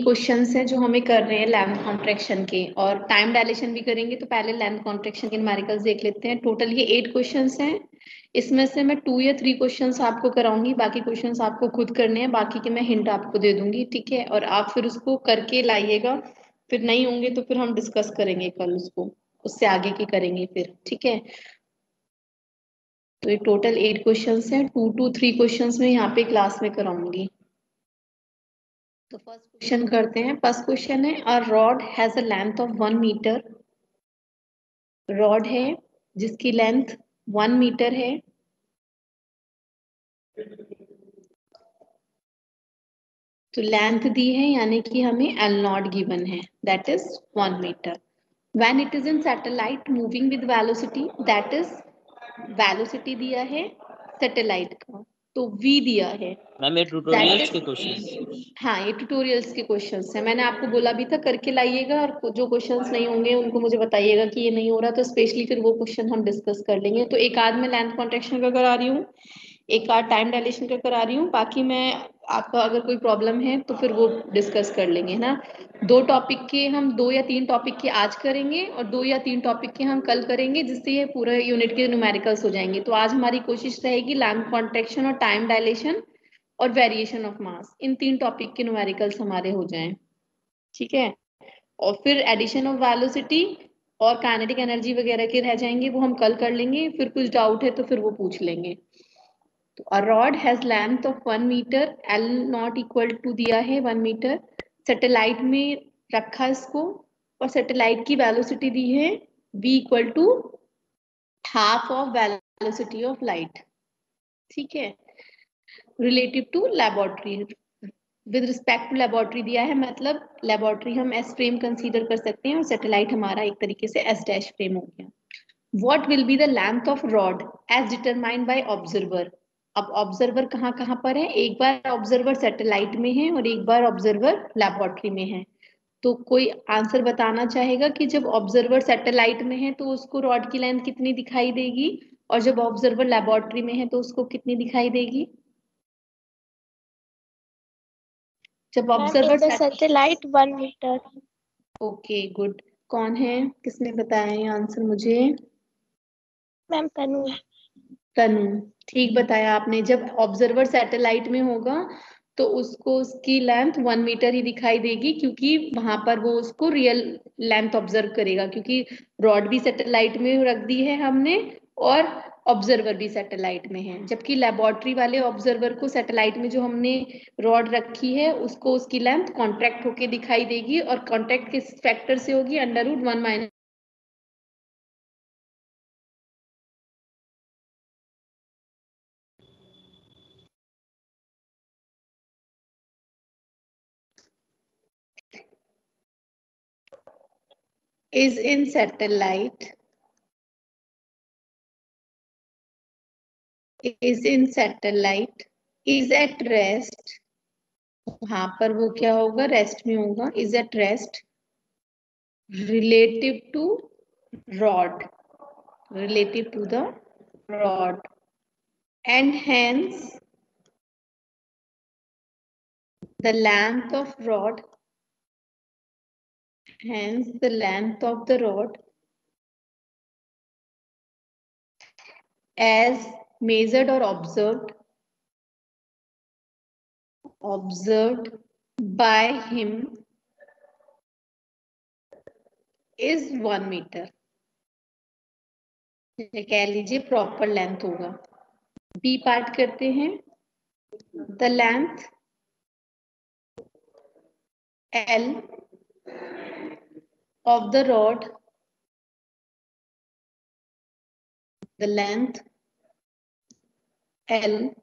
Questions हैं जो हमें कर रहे हैं लेंथ कॉन्ट्रेक्शन के और टाइम डायलेशन भी करेंगे तो पहले लेंथ कॉन्ट्रेक्शन के न्यूमेरिकल्स देख लेते हैं। टोटल ये एट क्वेश्चंस हैं। इसमें से मैं टू या थ्री क्वेश्चंस आपको कराऊँगी, बाकी क्वेश्चंस आपको खुद करने हैं, बाकी के मैं हिंट आपको दे दूँगी, ठीक है? और आप फिर उसको करके लाइएगा। फिर नहीं होंगे तो फिर हम डिस्कस करेंगे कल उसको, उससे आगे की करेंगे फिर, ठीक है? तो ये टोटल एट क्वेश्चन हैं। टू टू थ्री क्वेश्चन में यहाँ पे क्लास में कराऊँगी। तो फ़र्स्ट क्वेश्चन करते हैं। फ़र्स्ट क्वेश्चन है a rod has a length of one metre rod है, जिसकी लेंथ वन मीटर है। तो लेंथ दी है, यानी कि हमें एल नॉट गिवन है। That is one metre when it is in satellite moving with velocity that is velocity दिया है सैटेलाइट का। तो वी दिया है। मैम ये ट्यूटोरियल्स के क्वेश्चंस हाँ ये ट्यूटोरियल्स के क्वेश्चंस है। मैंने आपको बोला भी था करके लाइएगा और जो क्वेश्चंस नहीं होंगे उनको मुझे बताइएगा कि ये नहीं हो रहा तो स्पेशली फिर वो क्वेश्चन हम डिस्कस कर लेंगे। तो एक आध में लेंथ कॉन्ट्रेक्शन का करा रही हूँ एक आध टाइम डायलेशन का करा रही हूँ। बाकी मैं आपका अगर कोई प्रॉब्लम है तो फिर वो डिस्कस कर लेंगे, है ना? दो टॉपिक के हम, दो या तीन टॉपिक के आज करेंगे और दो या तीन टॉपिक के हम कल करेंगे, जिससे ये पूरे यूनिट के न्यूमेरिकल्स हो जाएँगे। तो आज हमारी कोशिश रहेगी लैंड कॉन्ट्रेक्शन और टाइम डायलेशन और वेरिएशन ऑफ़ मास इन तीन टॉपिक के न्यूमेरिकल्स हमारे हो जाएँ। ठीक है? और फिर एडिशन ऑफ़ वैलोसिटी और काइनेटिक एनर्जी वगैरह के रह जाएँगे, वो हम कल कर लेंगे। फिर कुछ डाउट है तो फिर वो पूछ लेंगे। तो a rod has length of one metre L naught equal to दिया है वन मीटर सैटेलाइट में रखा इसको और सैटेलाइट की वेलोसिटी दी है, v equal to half of velocity of light ठीक है? Relative to laboratory with respect to laboratory दिया है मतलब लेबोरेटरी हम एस फ्रेम कंसीडर कर सकते हैं और सैटेलाइट हमारा एक तरीके से एस डैश फ्रेम हो गया. What will be length of rod as determined by observer? अब ऑब्जर्वर कहाँ कहाँ पर है? एक बार ऑब्जर्वर सैटेलाइट में है और एक बार ऑब्जर्वर लेबोरेटरी में है। तो कोई आंसर बताना चाहेगा कि जब ऑब्जर्वर सैटेलाइट में है तो उसको रॉड की लेंथ कितनी दिखाई देगी और जब ऑब्जर्वर लेबोरेटरी में है तो उसको कितनी दिखाई देगी? जब observer satellite one metre okay good कौन है? किसने बताया आंसर मुझे? मैम तनु तनु। ठीक बताया आपने, जब ऑब्जर्वर सैटेलाइट में होगा तो उसको उसकी लेंथ वन मीटर ही दिखाई देगी, क्योंकि वहाँ पर वो उसको रियल लेंथ ऑब्ज़र्व करेगा, क्योंकि रॉड भी सैटेलाइट में रख दी है हमने और ऑब्जर्वर भी सैटेलाइट में है। जबकि लेबोरेटरी वाले ऑब्जर्वर को सैटेलाइट में जो हमने रॉड रखी है, उसको उसकी लेंथ कॉन्ट्रैक्ट होके दिखाई देगी और कॉन्ट्रैक्ट किस फैक्टर से होगी? Under root one minus is in satellite, is in satellite, is at rest. वहाँ पर वो क्या होगा? रेस्ट में होगा. Is at rest relative to rod relative to the rod and hence the length of rod Hence, the length of the rod as measured or observed observed by him is one meter. कह लीजिए proper length होगा B part करते हैं the length L of the rod the length L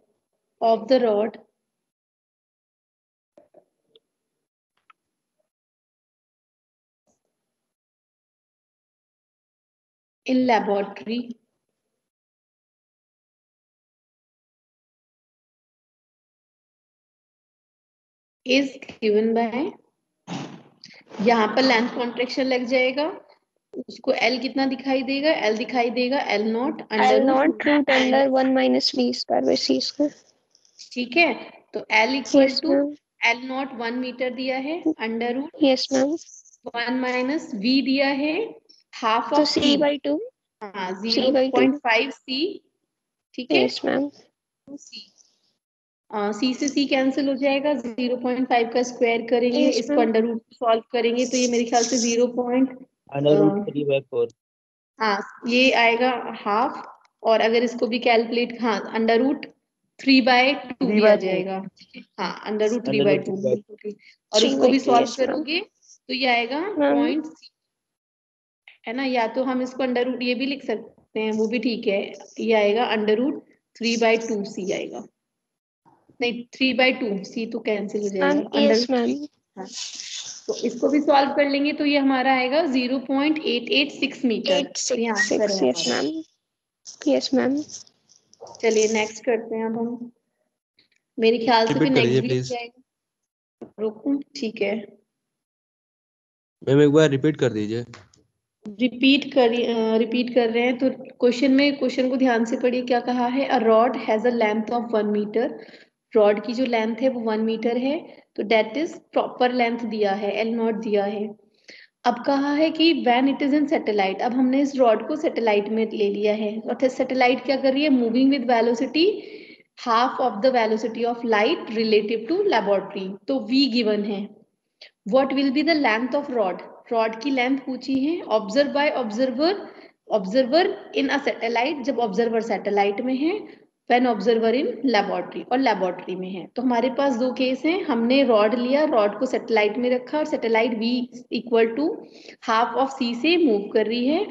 of the rod in laboratory is given by यहाँ पर length contraction लग जाएगा। उसको एल कितना दिखाई देगा? एल दिखाई देगा L naught L naught root under one minus v square by C square ठीक है? तो L equal to L naught one metre दिया है under root Yes, ma'am. One minus v दिया है हाफ़ ऑफ़ C by 2. हाँ zero point five C ठीक है? Yes, ma'am. सी सी से सी कैंसिल हो जाएगा ज़ीरो पॉइंट फाइव का स्क्वायर करेंगे इसको अंडर रूट सॉल्व करेंगे तो ये मेरे ख्याल से zero point under root three by four हाँ ये आएगा हाफ़ और अगर इसको भी कैलकुलेट हाँ under root three by two भी आ जाएगा। हाँ under root three by two और इसको भी सॉल्व करोगे तो ये आएगा पॉइंट है ना? या तो हम इसको अंडर रूट ये भी लिख सकते हैं वो भी ठीक है। ये आएगा under root three by two C आएगा। नहीं थ्री बाय टू सी तो कैंसिल हो जाएगा। अंडर yes, तो इसको भी सॉल्व कर लेंगे तो ये हमारा आएगा zero point eight eight six metre Eight ये six आंसर six. है Yes, हमारा। ma'am. Yes, ma'am. चलिए नेक्स्ट करते हैं अब हम। मेरे ख्याल से भी नेक्स्ट हो रुको? ठीक है। मैम एक बार रिपीट कर दीजिए। रिपीट कर रिपीट कर रहे हैं तो क्वेश्चन में क्वेश्चन को ध्यान से पढ़िए क्या कहा है? A rod has a length of one metre rod की जो लेंथ है वो वन मीटर है तो डेट इज़ प्रॉपर लेंथ दिया है एल नॉट दिया है। अब कहा है कि when it is in satellite अब हमने इस रॉड को सैटेलाइट में ले लिया है। अर्थात सैटेलाइट क्या कर रही है? Moving with velocity half of the velocity of light relative to laboratory तो वी गिवन है। What will be the length of rod rod की लेंथ पूछी है। Observe by observer observer in a satellite जब ऑब्जर्वर सैटेलाइट में है when observer in laboratory और laboratory में है। तो हमारे पास दो केस हैं। हमने रॉड लिया रॉड को सैटेलाइट में रखा और satellite v equal to half of C से मूव कर रही है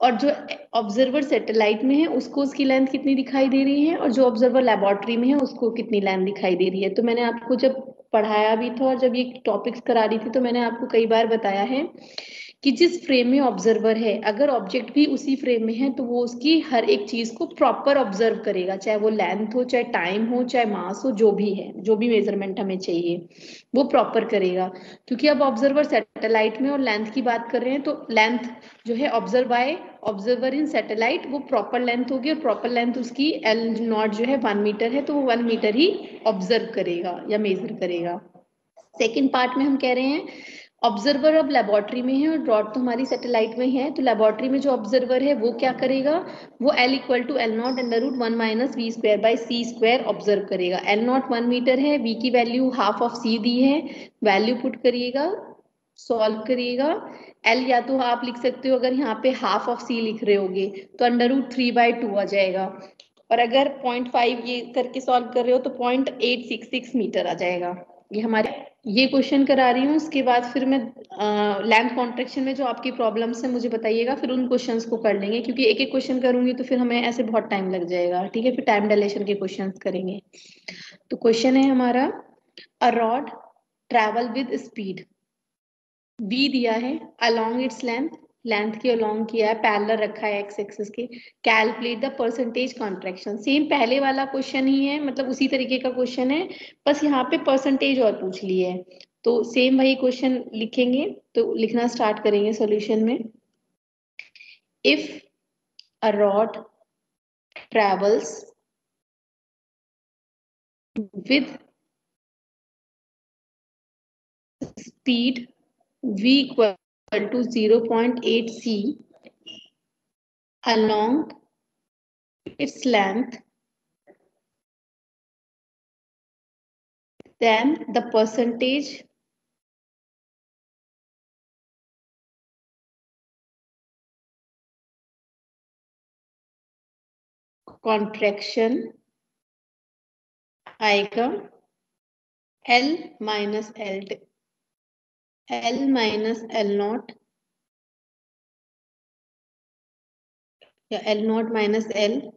और जो ऑब्जर्वर सैटेलाइट में है, उसको उसकी लेंथ कितनी दिखाई दे रही है और जो ऑब्जर्वर लेबोरेटरी में है, उसको कितनी लेंथ दिखाई दे रही है। तो मैंने आपको जब पढ़ाया भी था और जब ये टॉपिक्स करा रही थी तो मैंने आपको कई बार बताया है कि जिस फ्रेम में ऑब्जर्वर है, अगर ऑब्जेक्ट भी उसी फ्रेम में है तो वो उसकी हर एक चीज़ को प्रॉपर ऑब्ज़र्व करेगा, चाहे वो लेंथ हो, चाहे टाइम हो, चाहे मास हो, जो भी है, जो भी मेज़रमेंट हमें चाहिए, वो प्रॉपर करेगा। क्योंकि अब ऑब्जर्वर सैटेलाइट में और लेंथ की बात कर रहे हैं तो लेंथ जो है observe by observer in satellite वो प्रॉपर लेंथ होगी और प्रॉपर लेंथ उसकी एल नॉट जो है वन मीटर है तो वो वन मीटर ही ऑब्ज़र्व करेगा या मेजर करेगा। सेकेंड पार्ट में हम कह रहे हैं ऑब्जर्वर अब लेबोरेटरी में है और रॉड तो हमारी सैटेलाइट में है तो लेबोरेटरी में जो ऑब्जर्वर है, वो क्या करेगा? वो L equal to L naught under root one minus v square by C square observe करेगा। एल नॉट वन मीटर है वी की वैल्यू हाफ़ ऑफ़ सी दी है वैल्यू पुट करिएगा सॉल्व करिएगा। एल या तो आप लिख सकते हो अगर यहाँ पे हाफ़ ऑफ़ सी लिख रहे होगे तो under root three by two आ जाएगा। और अगर पॉइंट फाइव ये करके सॉल्व कर रहे हो तो point eight six six metre आ जाएगा। ये हमारे ये क्वेश्चन करा रही हूँ, उसके बाद फिर मैं लेंथ कॉन्ट्रेक्शन में जो आपकी प्रॉब्लम्स है, मुझे बताइएगा, फिर उन क्वेश्चंस को कर लेंगे, क्योंकि एक एक क्वेश्चन करूँगी तो फिर हमें ऐसे बहुत टाइम लग जाएगा, ठीक है? फिर टाइम डायलेशन के क्वेश्चंस करेंगे। तो क्वेश्चन है हमारा a rod travel with speed B दिया है अलॉन्ग इट्स लेंथ लेंथ के अलोंग किया है पैरेलल रखा है एक्स एक्सिस के calculate the percentage contraction same पहले वाला क्वेश्चन ही है मतलब उसी तरीके का क्वेश्चन है, बस यहाँ पे परसेंटेज और पूछ ली है। तो सेम वही क्वेश्चन लिखेंगे तो लिखना स्टार्ट करेंगे सॉल्यूशन में। If a rod travels with speed v equal to 0.8 c along its length then the percentage contraction आएगा L minus L Minus L naught yeah L naught minus L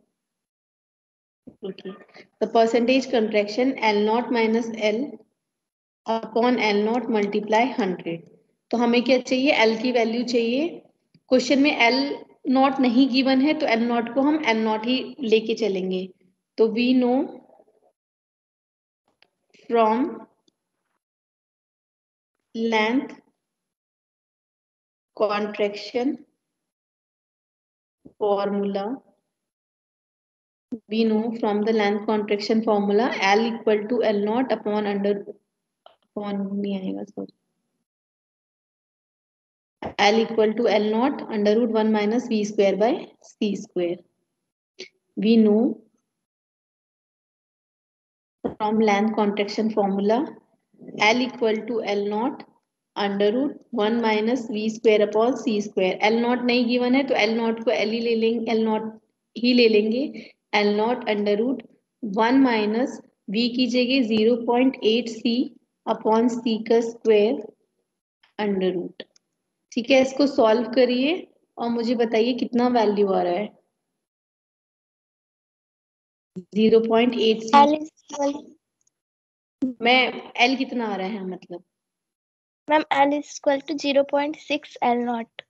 okay the percentage contraction L naught minus L upon L naught multiply 100 तो हमें क्या चाहिए L की value चाहिए question में L not नहीं given है तो L नॉट को हम L नॉट ही लेके चलेंगे तो we know from length contraction formula we know from the length contraction formula L equal to L naught upon under upon नहीं आएगा sorry L equal to L naught under root 1 minus V square by C square. We know from length contraction formula L equal to L naught under root 1 minus V square upon C square. L naught नहीं given है तो L naught को L ही ले लेंगे L naught ही ले लेंगे naught under root 1 minus V की जगह 0.8 C अपॉन C का स्क्वायर अंडर रूट ठीक है इसको सॉल्व करिए और मुझे बताइए कितना वैल्यू आ रहा है ज़ीरो पॉइंट एट L मैं एल कितना आ रहा है मतलब? Ma'am L is equal to 0.6 L naught.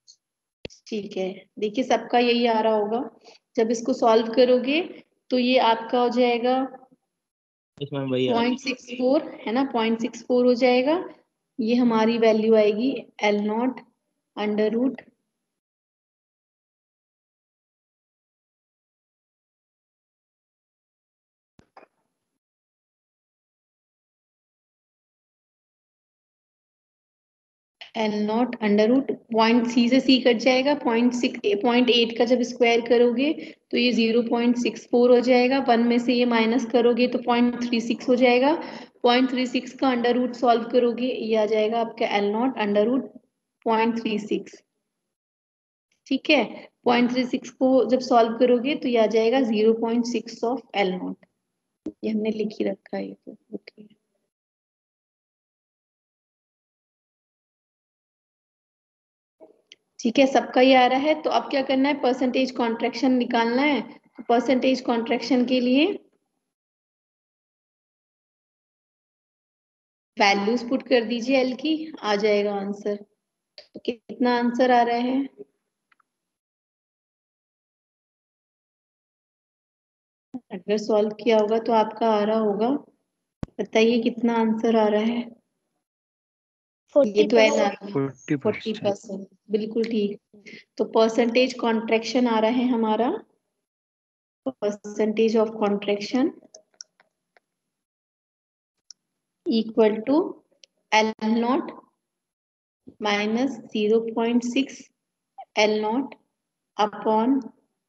ठीक है। देखिए सबका यही आ रहा होगा। जब इसको सॉल्व करोगे तो ये आपका हो जाएगा है। पॉइंट सिक्स फोर है ना? पॉइंट सिक्स फोर हो जाएगा। ये हमारी वैल्यू आएगी L naught under root L naught under root point C से सी कट जाएगा पॉइंट सिक्स पॉइंट एट का जब स्क्वायर करोगे तो ये ज़ीरो पॉइंट सिक्स फोर हो जाएगा वन में से ये माइनस करोगे तो पॉइंट थ्री सिक्स हो जाएगा पॉइंट थ्री सिक्स का अंडर रूट सॉल्व करोगे, ये आ जाएगा आपका L naught under root point three six ठीक है? पॉइंट थ्री सिक्स को जब सॉल्व करोगे तो ये आ जाएगा zero point six of L naught ये हमने लिख रखा है ये तो ओके ठीक है, सबका ये आ रहा है तो अब क्या करना है? परसेंटेज कॉन्ट्रेक्शन निकालना है। तो परसेंटेज कॉन्ट्रेक्शन के लिए वैल्यूज़ पुट कर दीजिए एल की, आ जाएगा आंसर तो कितना आंसर आ रहा है? अगर सॉल्व किया होगा तो आपका आ रहा होगा। बताइए कितना आंसर आ रहा है। ये तो है ना। Forty forty percent. बिल्कुल ठीक। तो परसेंटेज कॉन्ट्रेक्शन आ रहा है हमारा। Percentage of contraction equal to L naught minus zero point six L naught upon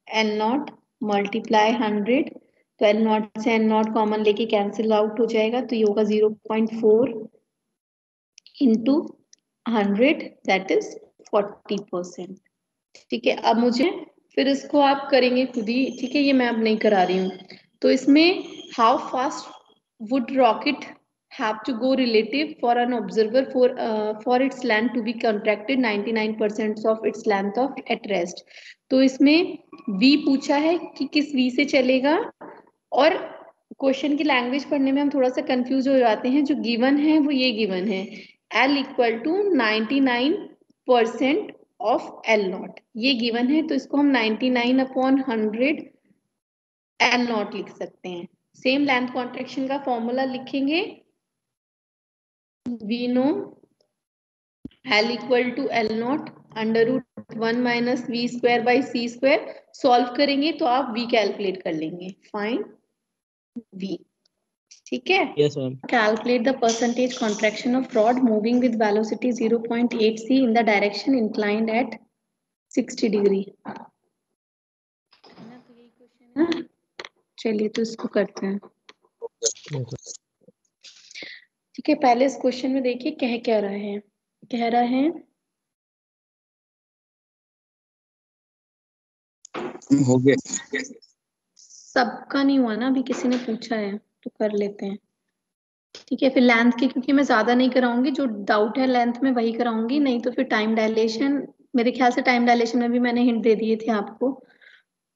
L naught multiply hundred तो एल नॉट से एल नॉट कॉमन लेके कैंसिल आउट हो जाएगा। तो ये होगा zero point four into hundred that is forty percent ठीक है अब मुझे फिर इसको आप करेंगे खुद ही। ठीक है ये मैं अब नहीं करा रही हूँ। तो इसमें how fast would rocket have to go relative for an observer for uh, for its length to be contracted 99% of its length of at rest? तो इसमें v पूछा है कि किस v से चलेगा? और क्वेश्चन की लैंग्वेज पढ़ने में हम थोड़ा सा कंफ्यूज हो जाते हैं। जो गिवन है वो ये गिवन है। L equal to 99 percent of L naught ये गिवन है तो इसको हम 99 अपॉन हंड्रेड L नॉट लिख सकते हैं। सेम लेंथ कॉन्ट्रेक्शन का फॉर्मूला लिखेंगे। We know L equal to L naught under root one minus v square by C square solve करेंगे तो आप वी कैलकुलेट कर लेंगे। Fine v. ठीक है? Yes ma'am calculate the percentage contraction of rod moving with velocity 0.8 C in the direction inclined at 60 degree चलिए तो इसको करते हैं। ठीक है पहले इस क्वेश्चन में देखिए कह क्या रहे हैं। कह रहे हैं हो गए सबका नहीं हुआ ना अभी किसी ने पूछा है। तो कर लेते हैं। ठीक है, फिर लेंथ की क्योंकि मैं ज़्यादा नहीं कराऊँगी, जो डाउट है लेंथ में वही कराऊँगी, नहीं तो फिर टाइम डायलेशन मेरे ख्याल से टाइम डायलेशन में भी मैंने हिंट दे दिए थे आपको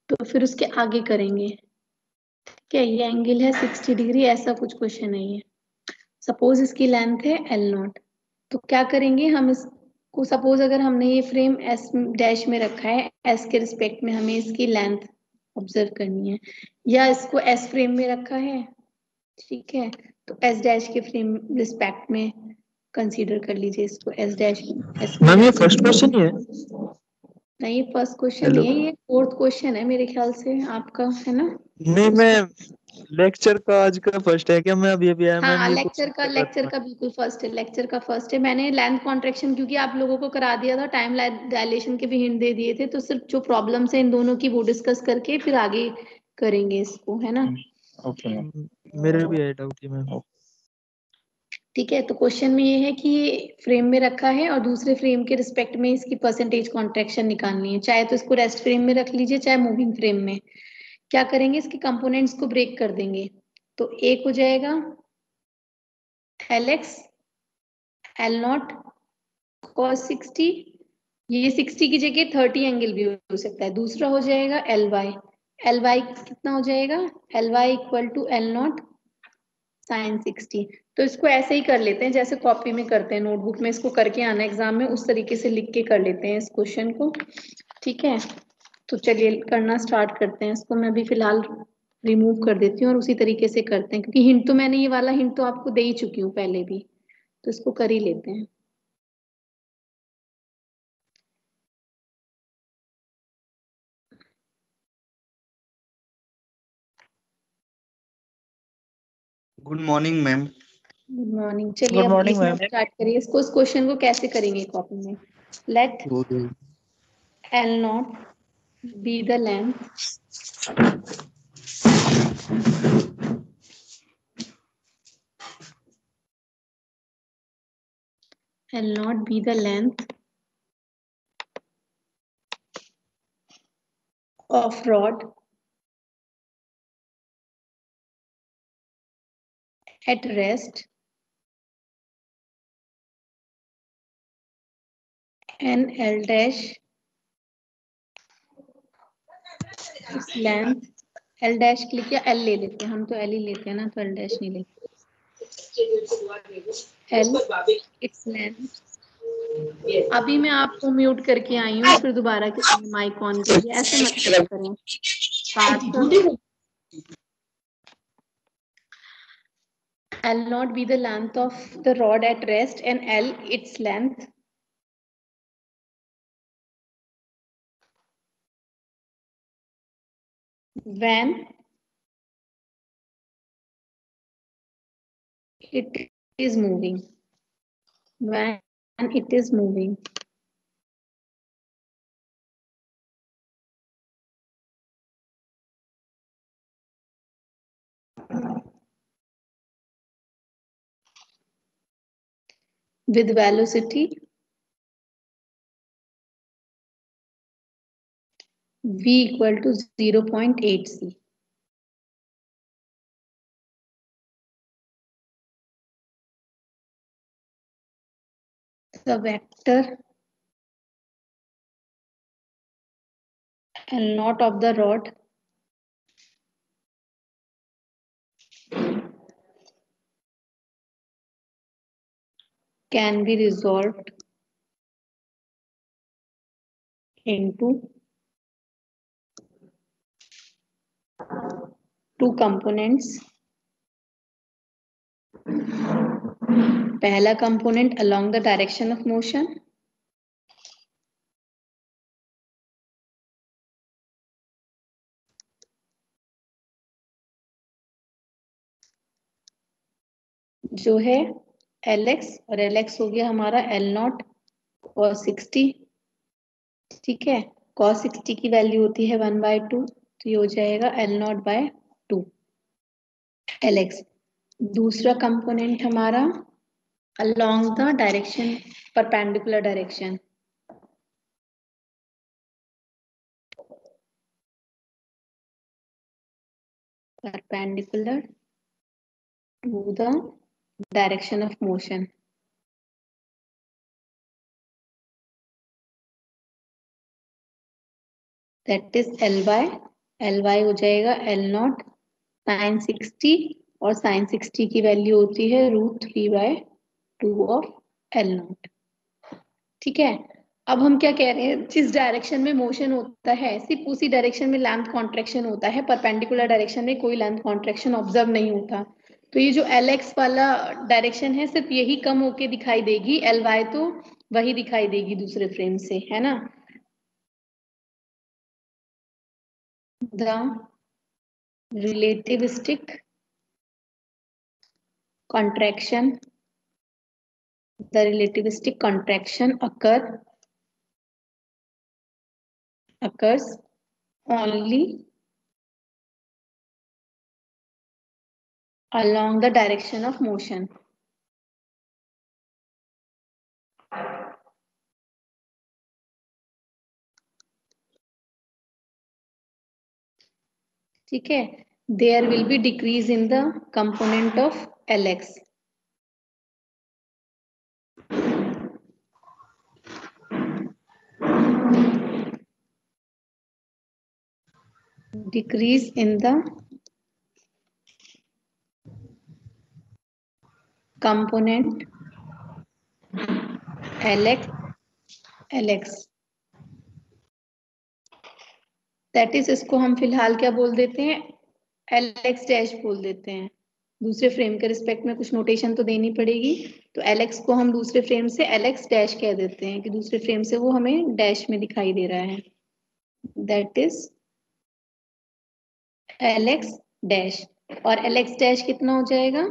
तो फिर उसके आगे करेंगे। ठीक है, ये एंगल है सिक्सटी डिग्री ऐसा कुछ क्वेश्चन नहीं है। सपोज़ इसकी लेंथ है एल नॉट तो क्या करेंगे हम इसको सपोज़ अगर हमने ये फ्रेम एस डैश में रखा है एस के रिस्पेक्ट में हमें इसकी लेंथ ऑब्ज़र्व करनी है, या इसको एस फ्रेम में रखा है ठीक है तो एस डैश के फ्रेम रिस्पेक्ट में कंसीडर कर लीजिए इसको एस डैश मैम ये फ़र्स्ट क्वेश्चन ही है। नहीं फ़र्स्ट क्वेश्चन नहीं है ये फोर्थ क्वेश्चन है मेरे ख्याल से आपका है ना? नहीं मैं लेक्चर का आज का फ़र्स्ट है क्या? मैं अभी अभी आया हाँ लेक्चर का लेक्चर का बिल्कुल फ़र्स्ट है लेक्चर का फ़र्स्ट है। मैंने लेंथ कॉन्ट्रेक्शन क्योंकि आप लोगों को करा दिया था टाइम डायलेशन के भी हिंट दे दिए थे तो सिर्फ़ जो प्रॉब्लम्स है इन दोनों की वो डिस्कस करके फिर आगे करेंगे इसको है ना? ओके मैम मेरे भी है डाउट ये मैम ठीक है तो क्वेश्चन में ये है कि फ्रेम में रखा है और दूसरे फ्रेम के रिस्पेक्ट में इसकी परसेंटेज कॉन्ट्रेक्शन निकालनी है। चाहे तो इसको रेस्ट फ्रेम में रख लीजिए, चाहे मूविंग फ्रेम में। क्या करेंगे? इसके कंपोनेंट्स को ब्रेक कर देंगे। तो एक हो जाएगा L L naught cos sixty ये सिक्सटी की जगह थर्टी एंगल भी हो सकता है। दूसरा हो जाएगा एल वाई एल वाई कितना हो जाएगा? L y equal to L naught sine sixty तो इसको ऐसे ही कर लेते हैं, जैसे कॉपी में करते हैं नोटबुक में, इसको करके आना एग्ज़ाम में, उस तरीके से लिख के कर लेते हैं इस क्वेश्चन को। ठीक है? तो चलिए करना स्टार्ट करते हैं, इसको मैं अभी फ़िलहाल रिमूव कर देती हूँ और उसी तरीके से करते हैं, क्योंकि हिंट तो मैंने ये वाला हिंट तो आपको दे ही चुकी हूँ पहले भी। तो इसको कर ही लेते हैं। Good morning ma'am good morning चलिए गुड मॉर्निंग मैम स्टार्ट करिए। इसको इस क्वेश्चन को कैसे करेंगे कॉपी में? Let L naught be the length L naught be the length of rod at rest and L dash its length. L dash के लिए L ले लेते हैं। हम तो L ही लेते हैं ना तो L dash नहीं लेते। L its length. अभी मैं आपको म्यूट करके आई हूँ फिर दोबारा माइक ऑन करिए। ऐसे मत करें L not be the length of the rod at rest and L its length. When it is moving. When it is moving with velocity v equal to 0.8 c. The vector L naught of the rod can be resolved into two components पहला component along the direction of motion जो है L X और L X हो गया हमारा L not sixty. ठीक है? Cos 60 की वैल्यू होती है वन बाय टू तो ये हो जाएगा L naught by two L X दूसरा कंपोनेंट हमारा along the direction perpendicular direction perpendicular to the direction of motion. That is ly ly हो जाएगा l नॉट साइन सिक्सटी और साइन सिक्सटी की वैल्यू होती है root three by two of L naught ठीक है? अब हम क्या कह रहे हैं? जिस डायरेक्शन में मोशन होता है, सिर्फ़ उसी डायरेक्शन में लेंथ कॉन्ट्रेक्शन होता है परपेंडिकुलर डायरेक्शन में कोई लेंथ कॉन्ट्रेक्शन ऑब्ज़र्व नहीं होता। तो ये जो एल एक्स वाला डायरेक्शन है, सिर्फ़ यही कम होके दिखाई देगी एल वाई तो वही दिखाई देगी दूसरे फ्रेम से, है ना? The relativistic contraction the relativistic contraction occur occurs only along the direction of motion ठीक है there will be decrease in the component of lx decrease in the component lx lx that is इसको हम फ़िलहाल क्या बोल देते हैं? Alex dash बोल देते हैं। दूसरे फ्रेम के रिस्पेक्ट में कुछ नोटेशन तो देनी पड़ेगी। तो एलेक्स को हम दूसरे फ्रेम से एलेक्स डैश कह देते हैं कि दूसरे फ्रेम से वो हमें डैश में दिखाई दे रहा है। That is L X dash और एलेक्स डैश कितना हो जाएगा?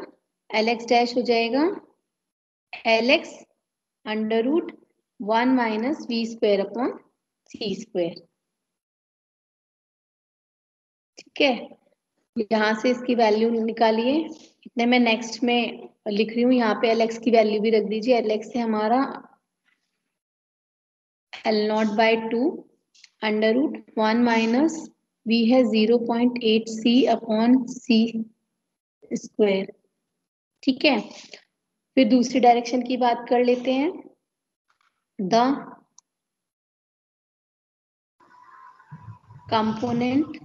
एल एक्स डैश हो जाएगा। L X under root one minus v square upon C square ठीक है? यहाँ से इसकी वैल्यू निकालिए। इतने में नेक्स्ट में लिख रही हूँ। यहाँ पे एल एक्स की वैल्यू भी रख दीजिए। एल एक्स से हमारा L naught by two under root one minus v है zero point eight C upon C square ठीक है? फिर दूसरी डायरेक्शन की बात कर लेते हैं। The component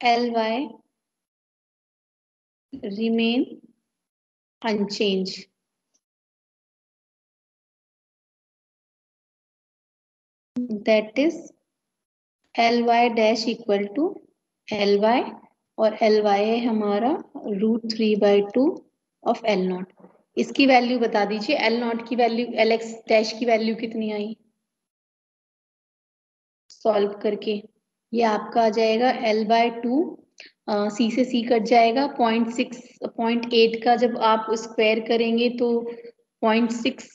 L Y remain unchanged that is L Y dash equal to L Y और ly है हमारा root three by two of L naught इसकी वैल्यू बता दीजिए एल नॉट की वैल्यू एल एक्स डैश की वैल्यू कितनी आई? सॉल्व करके। ये आपका आ जाएगा एल बाय टू सी से सी कट जाएगा। पॉइंट सिक्स पॉइंट एट का जब आप स्क्वायर करेंगे तो पॉइंट सिक्स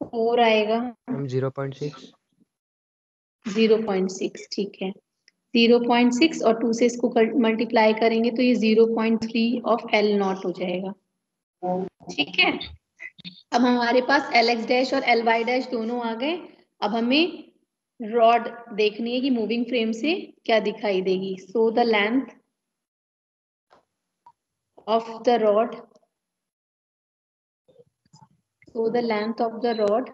फोर आएगा। Zero point six zero point six ठीक है। ज़ीरो पॉइंट सिक्स और टू से इसको मल्टीप्लाई करेंगे तो ये zero point three of L naught हो जाएगा। ठीक है? अब हमारे पास एल एक्स डैश और एल वाई डैश दोनों आ गए। अब हमें रॉड देखनी है कि मूविंग फ्रेम से क्या दिखाई देगी। So the length of the rod so the length of the rod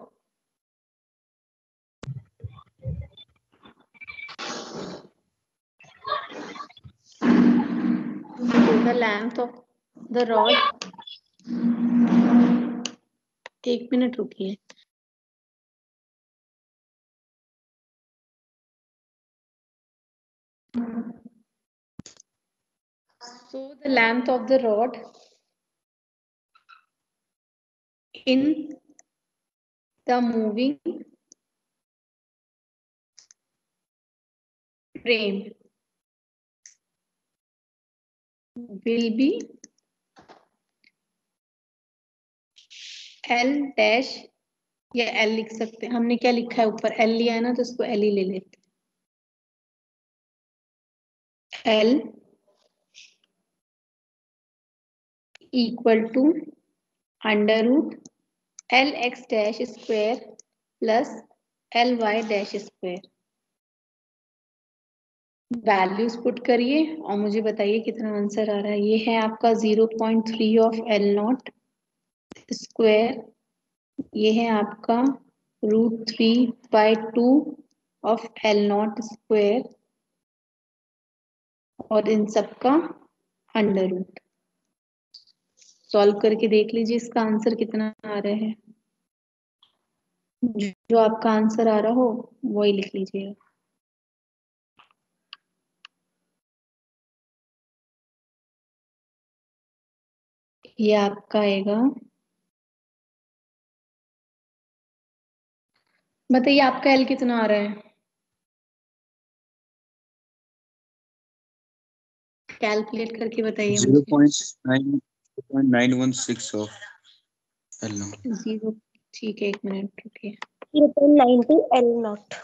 so the length of the rod एक मिनट रुकिए So the length of the rod in the moving frame Will be L dash या L लिख सकते हैं हमने क्या लिखा है ऊपर L लिया है ना तो इसको L ही ले लेते L equal to under root L x dash square plus L y dash square values put करिए और मुझे बताइए कितना आंसर आ रहा है। ये है आपका 0.3 ऑफ़ एल नॉट स्क्वायर ये है आपका root three by two of L naught square और इन सब का अंडर रूट सॉल्व करके देख लीजिए इसका आंसर कितना आ रहा है। जो आपका आंसर आ रहा हो, वही लिख लीजिएगा। ये आपका आएगा। बताइए आपका एल कितना आ रहा है? कैलकुलेट करके बताइए ज़ीरो ठीक है एक मिनट रुकिए। Zero point nine two L naught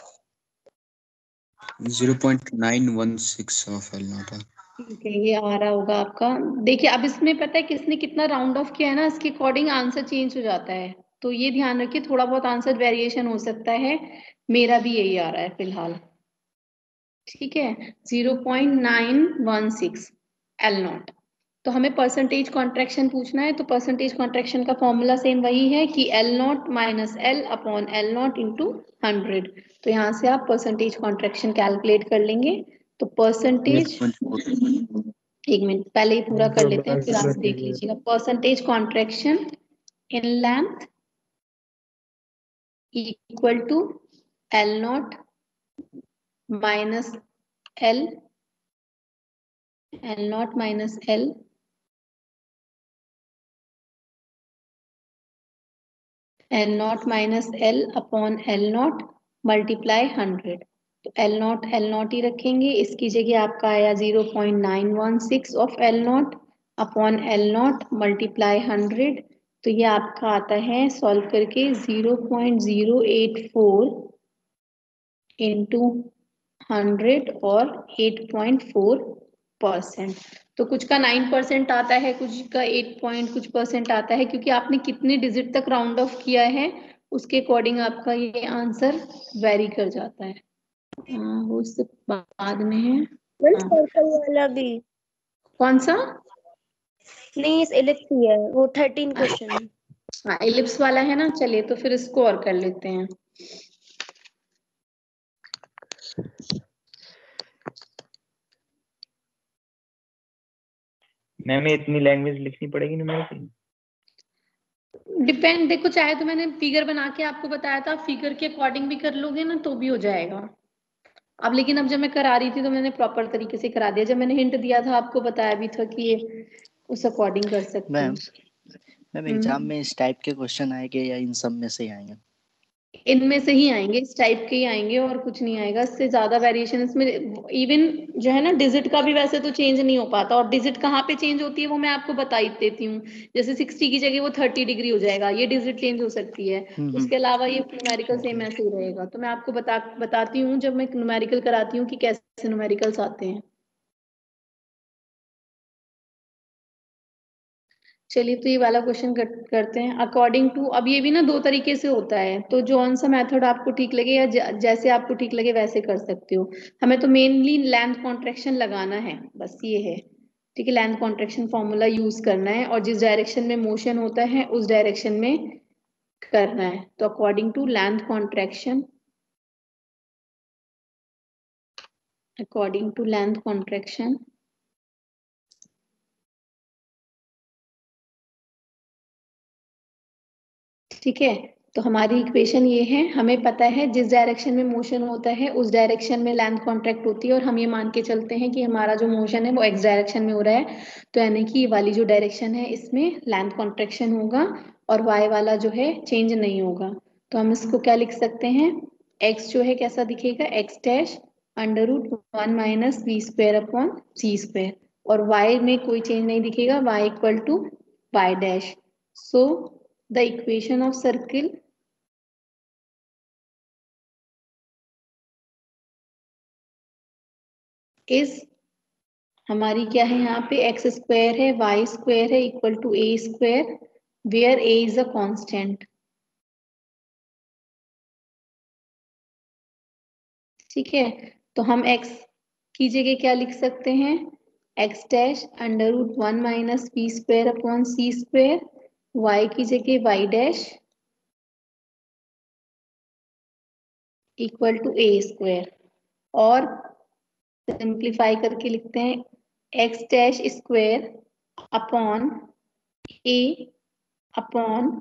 zero point nine one six of L naught ये आ रहा होगा आपका। देखिए, अब इसमें पता है किसने कितना राउंड ऑफ़ किया है ना, इसके अकॉर्डिंग आंसर चेंज हो जाता है। तो ये ध्यान रखिए, थोड़ा बहुत आंसर वेरिएशन हो सकता है। मेरा भी यही आ रहा है फ़िलहाल। ठीक है? Zero point nine one six L naught तो हमें परसेंटेज कॉन्ट्रेक्शन पूछना है तो परसेंटेज कॉन्ट्रेक्शन का फॉर्मूला सेम वही है कि L naught minus L upon L naught into hundred तो यहाँ से आप परसेंटेज कॉन्ट्रेक्शन कैलकुलेट कर लेंगे। तो परसेंटेज एक मिनट पहले ही पूरा कर लेते हैं फिर आप देख लीजिएगा। Percentage contraction in length equal to L naught minus L L naught minus L L naught minus L upon L naught multiply hundred तो एल नॉट एल नॉट ही रखेंगे। इसकी जगह आपका आया zero point nine one six of L naught upon L naught multiply hundred तो ये आपका आता है सॉल्व करके zero point zero eight four into hundred और एट पॉइंट फोर परसेंट तो कुछ का नाइन परसेंट आता है, कुछ का एट पॉइंट कुछ परसेंट आता है, क्योंकि आपने कितने डिजिट तक राउंड ऑफ़ किया है, उसके अकॉर्डिंग आपका ये आंसर वेरी कर जाता है। हाँ, वो इससे बाद में है। हाँ। सर्कल वाला भी। कौन सा? नहीं इस इलिप्स ही है। वो 13 क्वेश्चन हाँ। एलिप्स वाला है ना? चलिए तो फिर इसको और कर लेते हैं। मैम इतनी लैंग्वेज लिखनी पड़ेगी न्यूमेरिकल डिपेंड देखो चाहे तो मैंने फिगर बना के आपको बताया था फिगर के अकॉर्डिंग भी कर लोगे ना तो भी हो जाएगा। अब लेकिन अब जब मैं करा रही थी तो मैंने प्रॉपर तरीके से करा दिया। जब मैंने हिंट दिया था आपको बताया भी था कि ये उस अकॉर्डिंग कर सकते हैं। मैम एग्ज़ाम में इस टाइप के क्वेश्चन आएँगे या इन सब में से आएँगे? इनमें से ही आएँगे इस टाइप के ही आएँगे और कुछ नहीं आएगा। इससे ज़्यादा वेरिएशन इसमें इवन जो है ना डिजिट का भी वैसे तो चेंज नहीं हो पाता और डिजिट कहाँ पे चेंज होती है वो मैं आपको बता ही देती हूँ। जैसे 60 की जगह वो 30 डिग्री हो जाएगा ये डिजिट चेंज हो सकती है। हम्म, हम्म। उसके अलावा ये न्यूमेरिकल सेम ऐसे ही रहेगा। तो मैं आपको बता बताती हूँ जब मैं न्यूमेरिकल कराती हूँ कि कैसे न्यूमेरिकल्स आते हैं। चलिए तो ये वाला क्वेश्चन कर, करते हैं। अकॉर्डिंग टू अब ये भी ना दो तरीके से होता है। तो जो कौन सा मेथड आपको ठीक लगे या ज- जैसे आपको ठीक लगे वैसे कर सकते हो। हमें तो मेनली लेंथ कॉन्ट्रेक्शन लगाना है। बस ये है। ठीक है लेंथ कॉन्ट्रेक्शन फॉर्मूला यूज़ करना है और जिस डायरेक्शन में मोशन होता है उस डायरेक्शन में करना है। तो according to length contraction according to length contraction ठीक है? तो हमारी इक्वेशन ये है, हमें पता है जिस डायरेक्शन में मोशन होता है, उस डायरेक्शन में लेंथ कॉन्ट्रैक्ट होती है और हम ये मान के चलते हैं कि हमारा जो मोशन है वो एक्स डायरेक्शन में हो रहा है। तो यानी कि वाली जो डायरेक्शन है, इसमें लेंथ कॉन्ट्रेक्शन होगा और वाई वाला जो है चेंज नहीं होगा। तो हम इसको क्या लिख सकते हैं? एक्स जो है कैसा दिखेगा? X dash under root one minus V square upon C square और वाई में कोई चेंज नहीं दिखेगा Y equal to Y dash so the equation of circle is हमारी क्या है यहाँ पे? एक्स स्क्वायर है वाई स्क्वायर है equal to A square where A is a constant ठीक है? तो हम x की जगह क्या लिख सकते हैं? X dash under root one minus B square upon C square y की जगह y dash equal to A square और सिंप्लीफाई करके लिखते हैं, x dash square upon A upon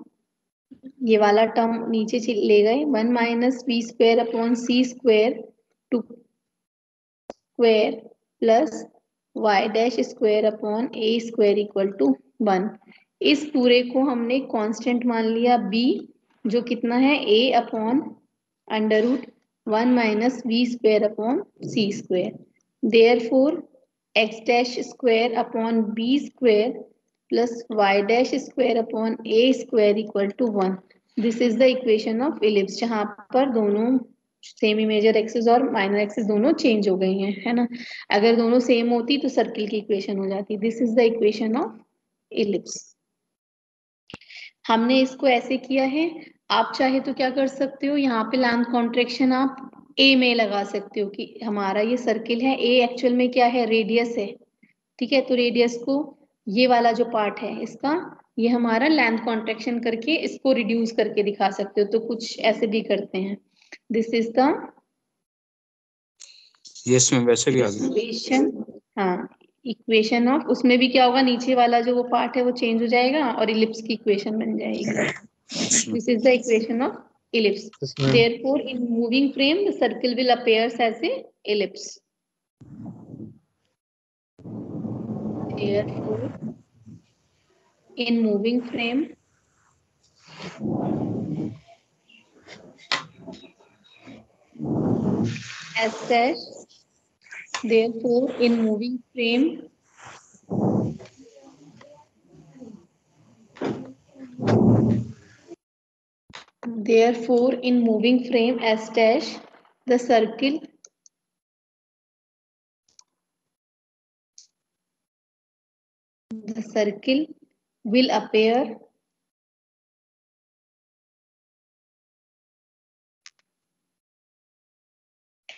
ये वाला टर्म नीचे ले गए one minus B square upon C square two square plus Y dash square upon A square equal to one इस पूरे को हमने कांस्टेंट मान लिया b, जो कितना है? A upon under root one minus V square upon C square therefore X dash square upon B square plus Y dash square upon A square equal to one this is the equation of ellipse जहाँ पर दोनों semi major axes और minor axes दोनों change हो गई हैं, है ना? अगर दोनों सेम होती तो सर्किल की इक्वेशन हो जाती. This is the equation of ellipse हमने इसको ऐसे किया है आप चाहे तो क्या कर सकते हो यहाँ पे लेंथ कॉन्ट्रेक्शन आप ए में लगा सकते हो कि हमारा ये सर्किल है ए एक्चुअल में क्या है रेडियस है ठीक है? तो रेडियस को ये वाला जो पार्ट है इसका ये हमारा लेंथ कॉन्ट्रेक्शन करके इसको रिड्यूस करके दिखा सकते हो तो कुछ ऐसे भी करते हैं। This is the yes ma'am वैसे भी आ गया। हाँ इक्वेशन ऑफ़ उसमें भी क्या होगा? नीचे वाला जो वो पार्ट है वो चेंज हो जाएगा और इलिप्स की इक्वेशन बन जाएगी। This is the equation of ellipse therefore in moving frame the circle will appears as a ellipse in moving frame as such therefore in moving frame Therefore, in moving frame S dash, the circle the circle will appear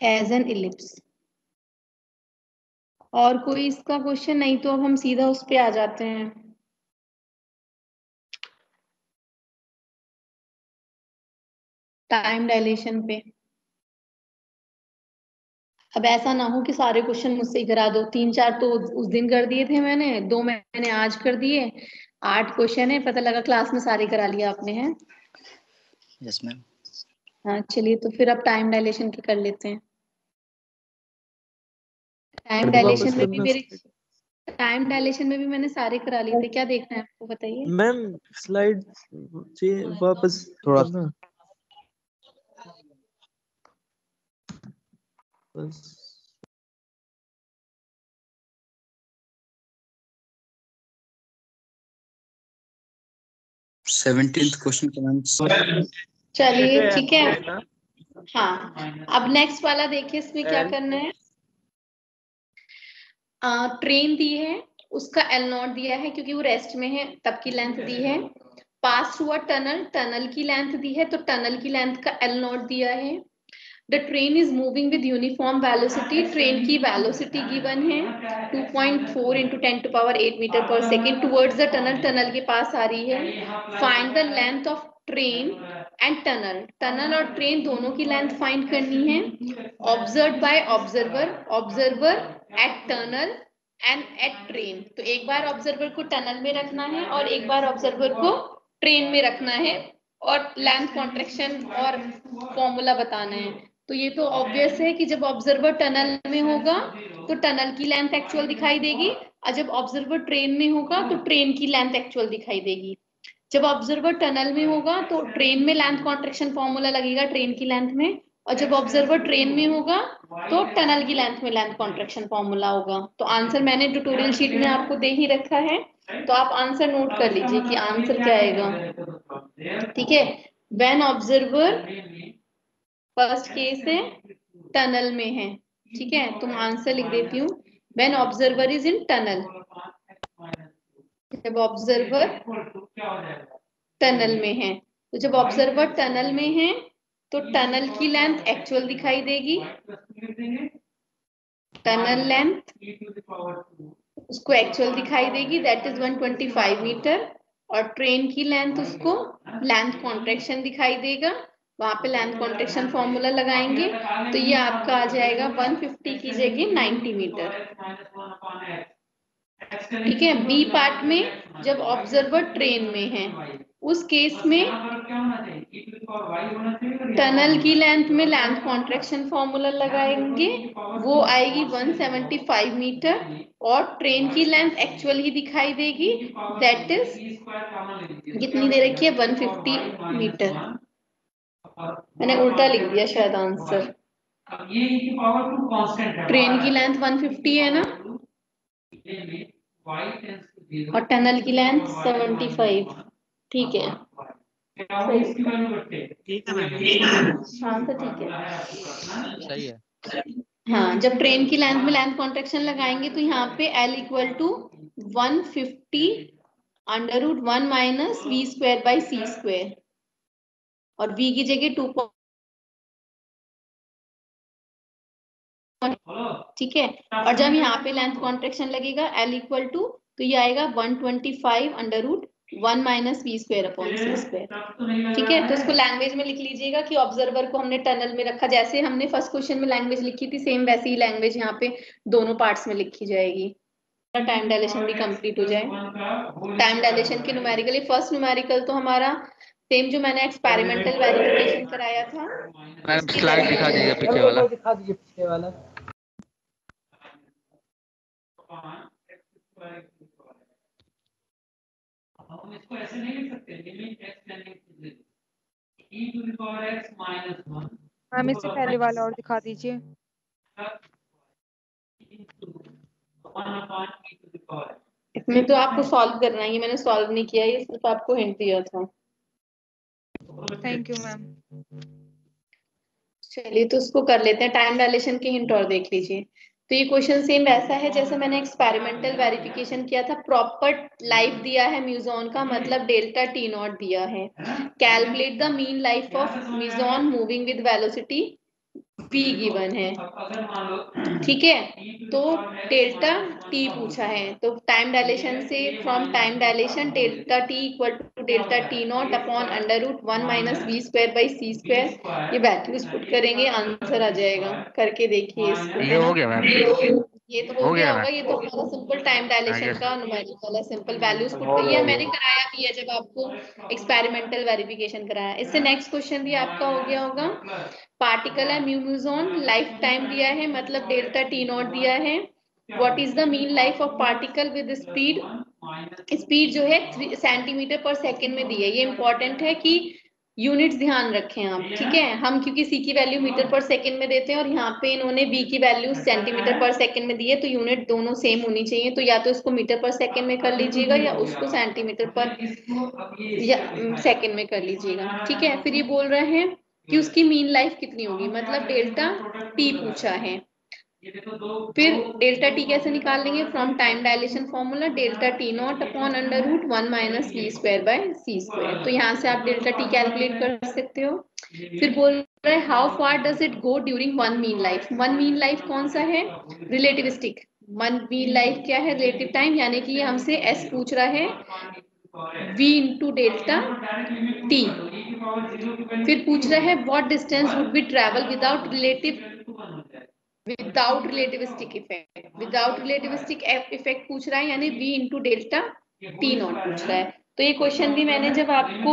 as an ellipse. और कोई इसका question नहीं तो अब हम सीधा उस पे आ जाते हैं। टाइम डायलेशन पे। अब ऐसा ना हो कि सारे क्वेश्चन मुझसे ही करा दो। तीन चार तो उस दिन कर दिए थे मैंने दो मैंने आज कर दिए। आठ क्वेश्चन है पता लगा क्लास में सारे करा लिया आपने हैं? यस मैम हाँ चलिए तो फिर अब टाइम डायलेशन के कर लेते हैं। टाइम डायलेशन में भी मेरे टाइम डायलेशन में भी मैंने सारे करा लिए थे। क्या देखना है आपको बताइए? मैम स्लाइड वापस थोड़ा-। बस। सेवनटींथ क्वेश्चन का नाम चलिए ठीक है। हाँ। अब नेक्स्ट वाला देखिए इसमें क्या करना है। ट्रेन दी है, उसका एल नॉट दिया है क्योंकि वो रेस्ट में है, तब की लेंथ दी है। पास अ टनल टनल की लेंथ दी है तो टनल की लेंथ का एल नॉट दिया है। The train is moving with uniform velocity train की वेलोसिटी गिवन है 2.4 point four into ten to power eight metre per second towards the tunnel tunnel के पास आ रही है। Find the length of train and tunnel tunnel और train दोनों की लेंथ फाइंड करनी है. Observe by observer observer at tunnel and at train तो एक बार ऑब्जर्वर को टनल में रखना है और एक बार ऑब्जर्वर को ट्रेन में रखना है और लेंथ कॉन्ट्रेक्शन और फॉर्मूला बताना है. तो ये तो ऑब्वियस है कि जब ऑब्जर्वर टनल में होगा तो टनल की लेंथ एक्चुअल दिखाई देगी और जब ऑब्जर्वर ट्रेन में होगा तो ट्रेन की लेंथ एक्चुअल दिखाई देगी. जब ऑब्जर्वर टनल में होगा तो ट्रेन में लेंथ कॉन्ट्रेक्शन फॉर्मूला लगेगा ट्रेन की लेंथ में, और जब ऑब्जर्वर ट्रेन में होगा तो टनल की लेंथ में लेंथ कॉन्ट्रेक्शन फॉर्मूला होगा। तो आंसर मैंने ट्यूटोरियल शीट में आपको दे ही रखा है तो आप आंसर नोट कर लीजिए कि आंसर क्या आएगा। ठीक है? वेन ऑब्जर्वर फ़र्स्ट केस है टनल में है। ठीक है? तुम आंसर लिख देती हूँ। When observer is in tunnel जब ऑब्जर्वर टनल में है। तो जब ऑब्जर्वर टनल में है तो टनल की लेंथ एक्चुअल दिखाई देगी। टनल लेंथ उसको एक्चुअल दिखाई देगी दैट इज़ 125 मीटर और ट्रेन की लेंथ उसको लेंथ कॉन्ट्रेक्शन दिखाई देगा। वहाँ पे लेंथ कॉन्ट्रेक्शन फॉर्मूला लगाएँगे तो ये आपका आ जाएगा 150 की जगह 90 मीटर ठीक है? बी पार्ट में जब ऑब्जर्वर ट्रेन में है उस केस में टनल की लेंथ में लेंथ कॉन्ट्रेक्शन फॉर्मूला लगाएँगे वो आएगी 175 मीटर और ट्रेन की लेंथ एक्चुअल ही दिखाई देगी दैट इज़ कितनी दे रखी है? 150 मीटर मैंने उल्टा लिख दिया शायद आंसर ट्रेन की लेंथ 150 है। ना? और टनल की लेंथ सेवेंटी फाइव ठीक है। हाँ तो ठीक है। सही है। हाँ जब ट्रेन की लेंथ में लेंथ कॉन्ट्रेक्शन लगाएँगे तो यहाँ पे L equal to one fifty under root one minus V square by C square और v की जगह टू ठीक है? और जब यहाँ पे लेंथ कॉन्ट्रेक्शन लगेगा एल इक्वल टू तो ये आएगा 125 under root one minus V square upon C square ठीक है? तो इसको लैंग्वेज में लिख लीजिएगा कि ऑब्जर्वर को हमने टनल में रखा जैसे हमने फ़र्स्ट क्वेश्चन में लैंग्वेज लिखी थी सेम वैसी ही लैंग्वेज यहाँ पे दोनों पार्ट्स में लिखी जाएगी। टाइम डायलेशन भी कंप्लीट हो जाए। टाइम डायलेशन के न्यूमेरिकली फ़र्स्ट न्यूमेरिकल तो हमारा सेम जो मैंने एक्सपेरिमेंटल वेरिफिकेशन कराया था। मैम स्लाइड दिखा दीजिए पीछे वाला। दिखा दीजिए पीछे वाला। हम इसको ऐसे नहीं लिख सकते limit x tending to 0 e to the power x minus 1 ma'am इससे पहले वाला और दिखा दीजिए। इसमें तो आपको सॉल्व करना है ये मैंने सॉल्व नहीं किया ये सिर्फ़ आपको हिंट दिया था। थैंक यू मैम चलिए तो उसको कर लेते हैं। टाइम डायलेशन के हिंट और देख लीजिए। तो ये क्वेश्चन सेम वैसा है जैसे मैंने एक्सपेरिमेंटल वेरिफिकेशन किया था प्रॉपर लाइफ दिया है म्यूजोन का मतलब डेल्टा टी नॉट दिया है। Calculate the mean life of म्यूजोन moving with velocity v given है। ठीक है? तो डेल्टा t पूछा है। तो टाइम डायलेशन से from time dilation delta t equal to delta T naught upon under root one minus B square by C square ये values put करेंगे आंसर आ जाएगा। करके देखिए इसको। ये हो गया मैम ये तो हो गया होगा ये तो हमारा सिंपल टाइम डायलेशन का न्यूमेरिकल है सिंपल वैल्यूज़ पुट करिए ये मैंने कराया भी है जब आपको एक्सपेरिमेंटल वेरिफिकेशन कराया। इससे नेक्स्ट क्वेश्चन भी आपका हो गया होगा। पार्टिकल है म्यूम्यूजोन लाइफ टाइम दिया है मतलब डेल्टा टी नॉट दिया है। What is the mean life of particle with speed speed जो है सेंटीमीटर पर सेकंड में दी है। ये इंपॉर्टेंट है कि यूनिट्स ध्यान रखें आप ठीक है? हम क्योंकि सी की वैल्यू मीटर पर सेकंड में देते हैं और यहाँ पे इन्होंने बी की वैल्यू सेंटीमीटर पर सेकंड में दी है तो यूनिट दोनों सेम होनी चाहिए तो या तो इसको मीटर पर सेकंड में कर लीजिएगा या उसको सेंटीमीटर पर या सेकंड में कर लीजिएगा ठीक है? फिर ये बोल रहे हैं कि उसकी मीन लाइफ कितनी होगी? मतलब डेल्टा टी पूछा है। फिर डेल्टा टी कैसे निकाल लेंगे from time dilation formula delta T naught upon under root one minus V square by C square. तो यहाँ से आप डेल्टा टी कैलकुलेट कर सकते हो। फिर बोल रहे हैं how far does it go during one mean life one mean life कौन सा है? रिलेटिविस्टिक वन मीन लाइफ क्या है? रिलेटिव टाइम यानी कि हमसे एस पूछ रहा है v इंटू डेल्टा टी फिर पूछ रहा है what distance would be travel without relative without relativistic effect without relativistic effect पूछ रहा है, यानी v into delta T naught पूछ रहा है। तो ये क्वेश्चन भी मैंने जब आपको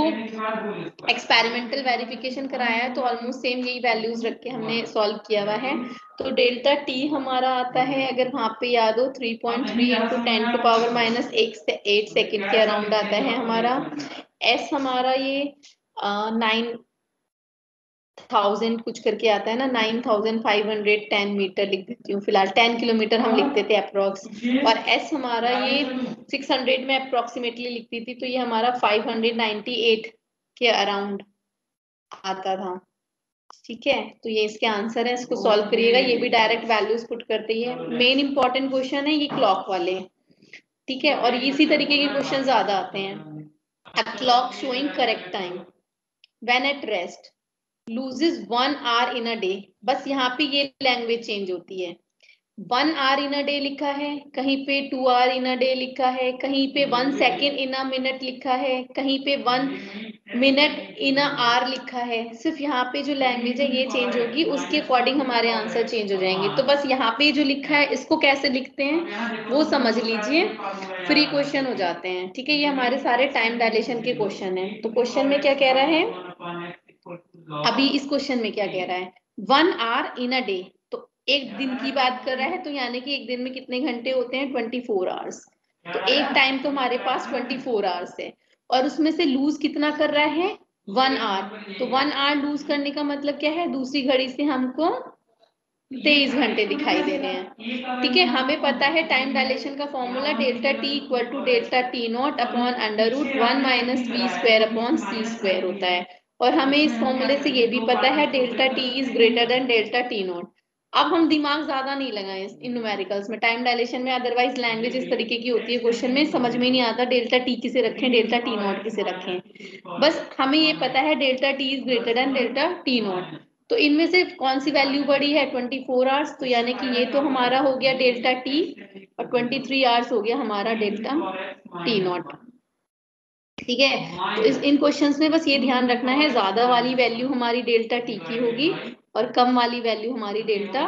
एक्सपेरिमेंटल वेरिफिकेशन कराया है तो ऑलमोस्ट सेम यही वैल्यूज़ रख के हमने सॉल्व किया हुआ है। तो डेल्टा टी हमारा आता है, अगर वहाँ पे याद हो 3.3 point three into ten to power minus एक से एट सेकेंड के अराउंड आता है हमारा। एस हमारा ये नाइन थाउज़ेंड कुछ करके आता है ना nine thousand five hundred ten metre लिख देती हूँ फ़िलहाल। टेन किलोमीटर हम लिखते थे अप्रोक्स और एस हमारा ये सिक्स हंड्रेड में अप्रोक्सीमेटली लिखती थी तो ये हमारा फाइव हंड्रेड नाइन्टी एट के अराउंड आता था। ठीक है? तो ये इसके आंसर है इसको सॉल्व करिएगा। ये भी डायरेक्ट वैल्यूज़ पुट करते ही। है मेन इंपॉर्टेंट क्वेश्चन है ये क्लॉक वाले। ठीक है? और इसी तरीके के क्वेश्चन ज़्यादा आते हैं। A clock showing correct time when at rest loses one hour in a day बस यहाँ पे ये लैंग्वेज चेंज होती है। One hour in a day लिखा है, कहीं पे two hour in a day लिखा है, कहीं पे one second in a minute लिखा है, कहीं पे one minute in a hour लिखा है। सिर्फ़ यहाँ पे जो लैंग्वेज है, ये चेंज होगी, उसके अकॉर्डिंग हमारे आंसर चेंज हो जाएँगे। तो बस यहाँ पे जो लिखा है, इसको कैसे लिखते हैं, वो समझ लीजिए। फ्री क्वेश्चन हो जाते हैं। ठीक है, ये हमारे सारे टाइम डायलेशन के क्वेश्चन है। तो क्वेश्चन में क्या कह रहा है? अभी इस क्वेश्चन में क्या कह रहा है? One hour in a day तो एक दिन की बात कर रहा है तो यानी कि एक दिन में कितने घंटे होते हैं? ट्वेंटी फोर आवर्स तो एक टाइम तो हमारे पास ट्वेंटी फोर आवर्स है। और उसमें से लूज कितना कर रहा है? वन आवर तो वन आवर लूज करने का मतलब क्या है? दूसरी घड़ी से हमको तेईस घंटे दिखाई दे रहे हैं। ठीक है? हमें पता है टाइम डायलेशन का formula delta T equal to delta T naught upon under root one minus V square upon C square होता है। और हमें इस फॉर्मूले से ये भी पता है delta T is greater than delta T naught अब हम दिमाग ज़्यादा नहीं लगाए इन न्यूमेरिकल्स में. टाइम डायलेशन में अदरवाइज़ लैंग्वेज इस तरीके की होती है क्वेश्चन में, समझ में नहीं आता डेल्टा टी किसे रखें डेल्टा टी नॉट किसे रखें. बस हमें ये पता है delta T is greater than delta T naught तो इनमें से कौन सी वैल्यू बड़ी है? 24 फोर आवर्स तो यानी कि ये तो हमारा हो गया डेल्टा टी और 23 थ्री आवर्स हो गया हमारा डेल्टा टी नॉट ठीक है? तो इस, इन क्वेश्चंस में बस ये ध्यान रखना है, ज़्यादा वाली वैल्यू हमारी डेल्टा टी की होगी और कम वाली वैल्यू हमारी डेल्टा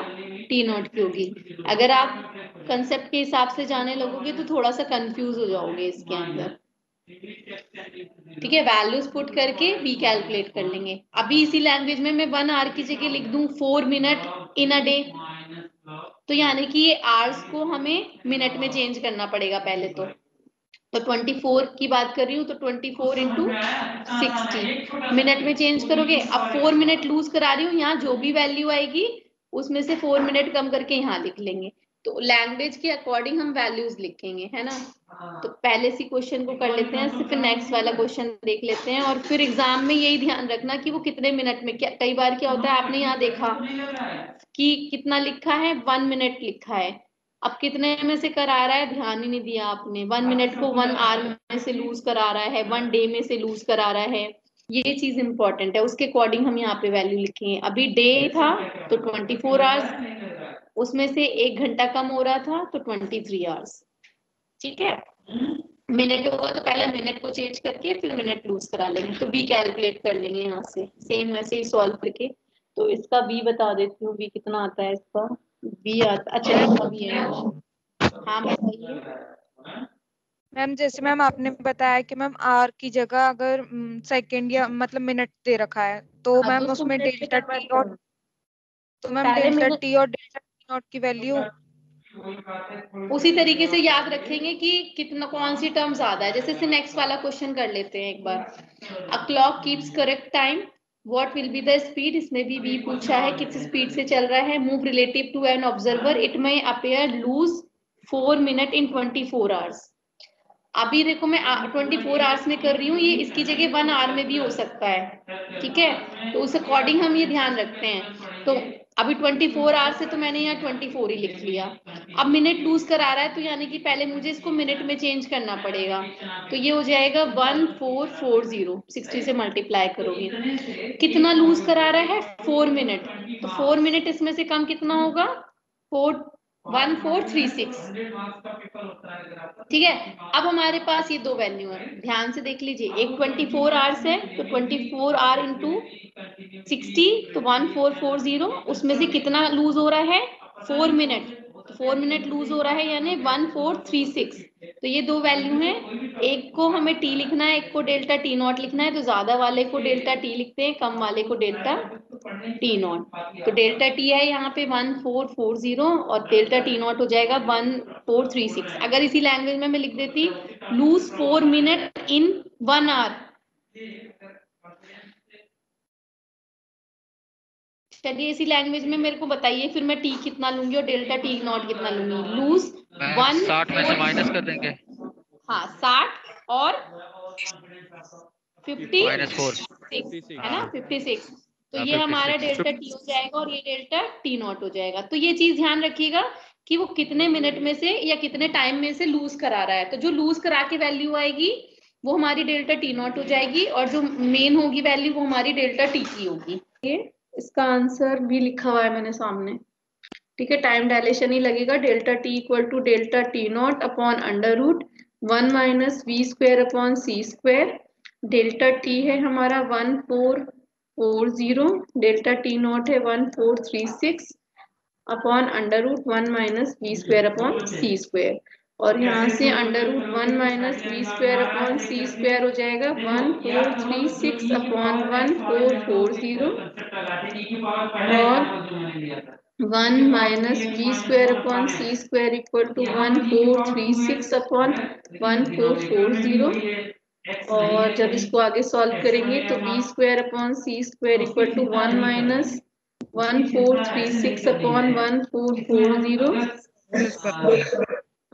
टी नॉट की होगी। अगर आप कंसेप्ट के हिसाब से जाने लगोगे तो थोड़ा सा कंफ्यूज हो जाओगे इसके अंदर। ठीक है? वैल्यूज़ पुट करके बी कैलकुलेट कर लेंगे। अभी इसी लैंग्वेज में मैं वन आर की जगह लिख दूँ four minute in a day तो यानी कि ये आवर्स को हमें मिनट में चेंज करना पड़ेगा पहले तो। तो 24 की बात कर रही हूँ तो 24 फोर इंटू सिक्सटी मिनट में चेंज करोगे? अब फोर मिनट लूज करा रही हूँ यहाँ जो भी वैल्यू आएगी उसमें से फोर मिनट कम करके यहाँ लिख लेंगे। तो लैंग्वेज के अकॉर्डिंग हम वैल्यूज़ लिखेंगे है ना? तो पहले सी क्वेश्चन को कर लेते हैं फिर नेक्स्ट वाला क्वेश्चन देख लेते हैं और फिर एग्ज़ाम में यही ध्यान रखना कि वो कितने मिनट में क्या कई बार क्या होता है आपने यहाँ देखा कि कितना लिखा है वन मिनट लिखा है। अब कितने में से करा रहा है? ध्यान ही नहीं दिया आपने। वन मिनट को वन आवर में से लूज करा रहा है वन डे में से लूज करा रहा है। ये चीज़ इंपॉर्टेंट है। उसके अकॉर्डिंग हम यहाँ पे वैल्यू लिखेंगे अभी डे था तो ट्वेंटी फोर आवर्स उसमें से एक घंटा कम हो रहा था तो ट्वेंटी थ्री आवर्स ठीक है? मिनट होगा तो पहले मिनट को चेंज करके फिर मिनट लूज करा लेंगे। तो बी कैलकुलेट कर लेंगे यहाँ से। सेम वैसे ही सॉल्व करके। तो इसका बी बता देती हूँ बी कितना आता है इसका? बी अच्छा है। हाँ बताइए। मैम जैसे मैम आपने बताया कि मैम आर की जगह अगर सेकंड या मतलब मिनट दे रखा है तो हाँ, मैम तो उसमें डेल्टा टी और तो मैम डेल्टा टी और डेल्टा टी नॉट की वैल्यू उसी तरीके से याद रखेंगे कि कितना कौन सी टर्म ज़्यादा है। जैसे नेक्स्ट वाला क्वेश्चन कर लेते हैं एक बार। A clock keeps correct time what will be the speed इसमें भी वी पूछा है, किस स्पीड से चल रहा है? Move relative to an observer it may appear lose four minute in twenty four hours अभी देखो मैं ट्वेंटी फोर आवर्स में कर रही हूँ, ये इसकी जगह वन आवर में भी हो सकता है, ठीक है? तो उस अकॉर्डिंग हम ये ध्यान रखते हैं। तो अभी 24 फोर आवर्स है तो मैंने यहाँ 24 ही लिख लिया। अब मिनट लूज करा रहा है तो यानी कि पहले मुझे इसको मिनट में चेंज करना पड़ेगा। तो ये हो जाएगा one four four zero sixty से मल्टीप्लाई करोगे। कितना लूज करा रहा है? फोर मिनट तो फोर मिनट इसमें से कम कितना होगा? Four one four three six ठीक है? अब हमारे पास ये दो वैल्यू है। ध्यान से देख लीजिए, एक ट्वेंटी फोर आवर्स है तो twenty four hour into sixty तो वन फोर फोर ज़ीरो उसमें से कितना लूज हो रहा है? Four minute four minute lose हो रहा है यानी वन फोर थ्री सिक्स। तो ये दो वैल्यू हैं। एक को हमें टी लिखना है, एक को डेल्टा टी नॉट लिखना है तो ज़्यादा वाले को डेल्टा टी लिखते हैं, कम वाले को डेल्टा टी नॉट। तो डेल्टा टी है यहाँ पे वन फोर फोर ज़ीरो और डेल्टा टी नॉट हो जाएगा वन फोर थ्री सिक्स। अगर इसी लैंग्वेज में मैं लिख देती lose four minute in one hour चलिए इसी लैंग्वेज में मेरे को बताइए फिर मैं टी कितना लूँगी और डेल्टा टी नॉट कितना लूँगी? लूज वन साठ में से माइनस कर देंगे। हाँ साठ और फिफ्टी है ना? फिफ्टी सिक्स तो हाँ, ये हमारा डेल्टा टी हो जाएगा और ये डेल्टा टी नॉट हो जाएगा। तो ये चीज़ ध्यान रखिएगा कि वो कितने मिनट में से या कितने टाइम में से लूज करा रहा है। तो जो लूज करा के वैल्यू आएगी वो हमारी डेल्टा टी नॉट हो जाएगी और जो मेन होगी वैल्यू वो हमारी डेल्टा टी की होगी। ये इसका आंसर भी लिखा हुआ है मैंने सामने। ठीक है टाइम डायलेशन ही लगेगा। Delta t equal to delta t naught upon under root one minus v square upon c square delta t है हमारा one four four zero delta t naught है one four three six upon under root one minus v square upon c square और यहाँ से under root one minus v square upon c square हो जाएगा। One four three six upon one four four zero और one minus v square upon c square equal to one four three six upon one four four zero और जब इसको आगे solve करेंगे तो b square upon c square equal to one minus one four three six upon one four four zero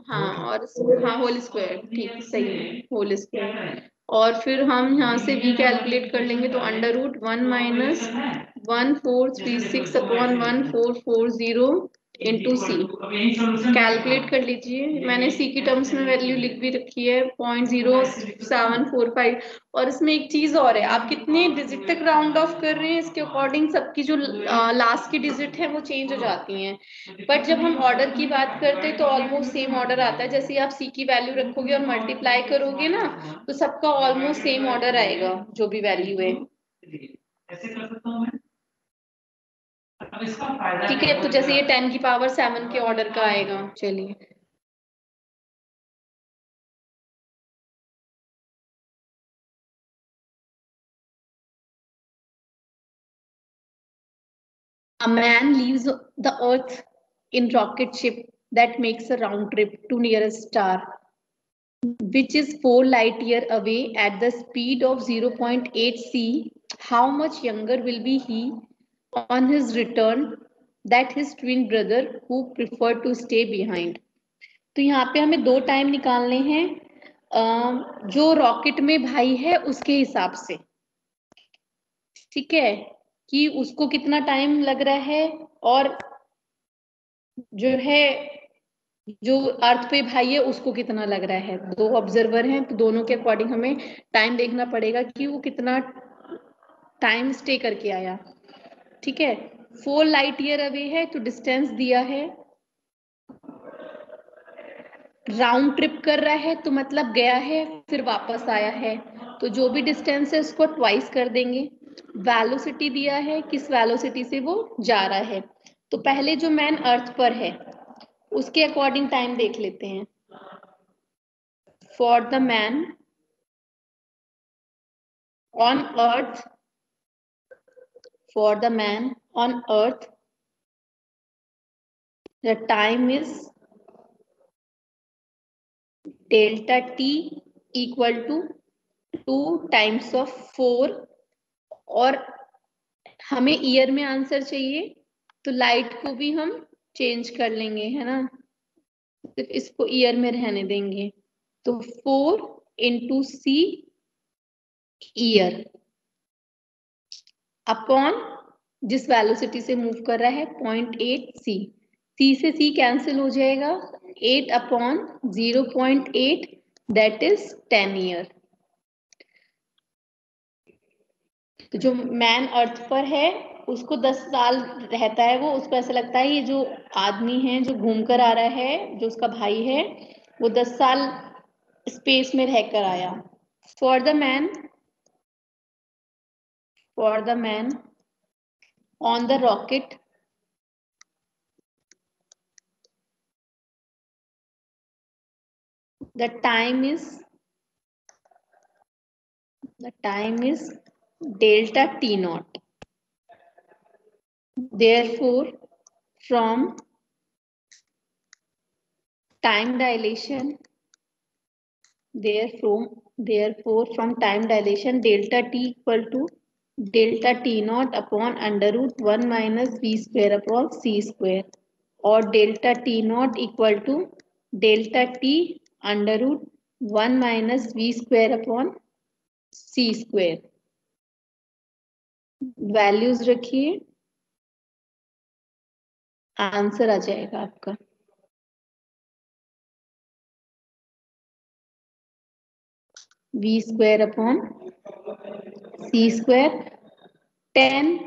हाँ और हाँ whole square ठीक सही है होल स्क्वायर और फिर हम यहाँ से v कैलकुलेट कर लेंगे तो under root one minus one four three six upon one four four zero into c calculate कर लीजिए। मैंने सी की टर्म्स में वैल्यू लिख भी रखी है point zero seven four five और इसमें एक चीज़ और है, आप कितने डिजिट तक राउंड ऑफ़ कर रहे हैं, इसके अकॉर्डिंग सबकी जो लास्ट की डिजिट है, वो चेंज हो जाती हैं। बट जब हम ऑर्डर की बात करते हैं तो ऑलमोस्ट सेम ऑर्डर आता है। जैसे आप सी की वैल्यू रखोगे और मल्टीप्लाई करोगे ना तो सबका ऑलमोस्ट सेम ऑर्डर आएगा, जो भी वैल्यू है। ऐसे कर सकता हूँ मैं? अब इसका फ़ायदा ठीक है तो जैसे ये टेन की पावर सेवन के ऑर्डर का आएगा चलिए A man leaves the earth in rocket ship that makes a round trip to nearest star, which is 4 light year away at the speed of 0.8 c. How much younger will be he on his return that his twin brother who preferred to stay behind? तो यहाँ पे हमें दो time निकालने हैं। जो rocket में भाई है उसके हिसाब से। ठीक है? कि उसको कितना टाइम लग रहा है और जो है, जो अर्थ पे भाई है उसको कितना लग रहा है। दो ऑब्जर्वर हैं तो दोनों के अकॉर्डिंग हमें टाइम देखना पड़ेगा कि वो कितना टाइम स्टे करके आया। ठीक है? फोर लाइट ईयर अवे है तो डिस्टेंस दिया है। राउंड ट्रिप कर रहा है तो मतलब गया है, फिर वापस आया है। तो जो भी डिस्टेंस है, उसको ट्वाइस कर देंगे। वेलोसिटी दिया है, किस वेलोसिटी से वो जा रहा है। तो पहले जो मैन अर्थ पर है, उसके अकॉर्डिंग टाइम देख लेते हैं। For the man on earth for the man on earth the time is delta t equal to two times of four और हमें ईयर में आंसर चाहिए तो लाइट को भी हम चेंज कर लेंगे, है ना? सिर्फ़ इसको ईयर में रहने देंगे। तो four into c year upon जिस वेलोसिटी से मूव कर रहा है, पॉइंट एट सी। सी से सी कैंसिल हो जाएगा। Eight upon zero point eight, that is ten year. तो जो मैन अर्थ पर है, उसको दस साल रहता है वो, उसको ऐसा लगता है ये जो आदमी है, जो घूम कर आ रहा है, जो उसका भाई है, वो दस साल स्पेस में रहकर आया। For the man for the man on the rocket the time is the time is delta t naught therefore from time dilation therefore therefore from time dilation delta t equal to delta t naught upon under root one minus b square upon c square, और delta t naught equal to delta t under root one minus b square upon c square. Values रखिए। Answer आ जाएगा आपका। C square ten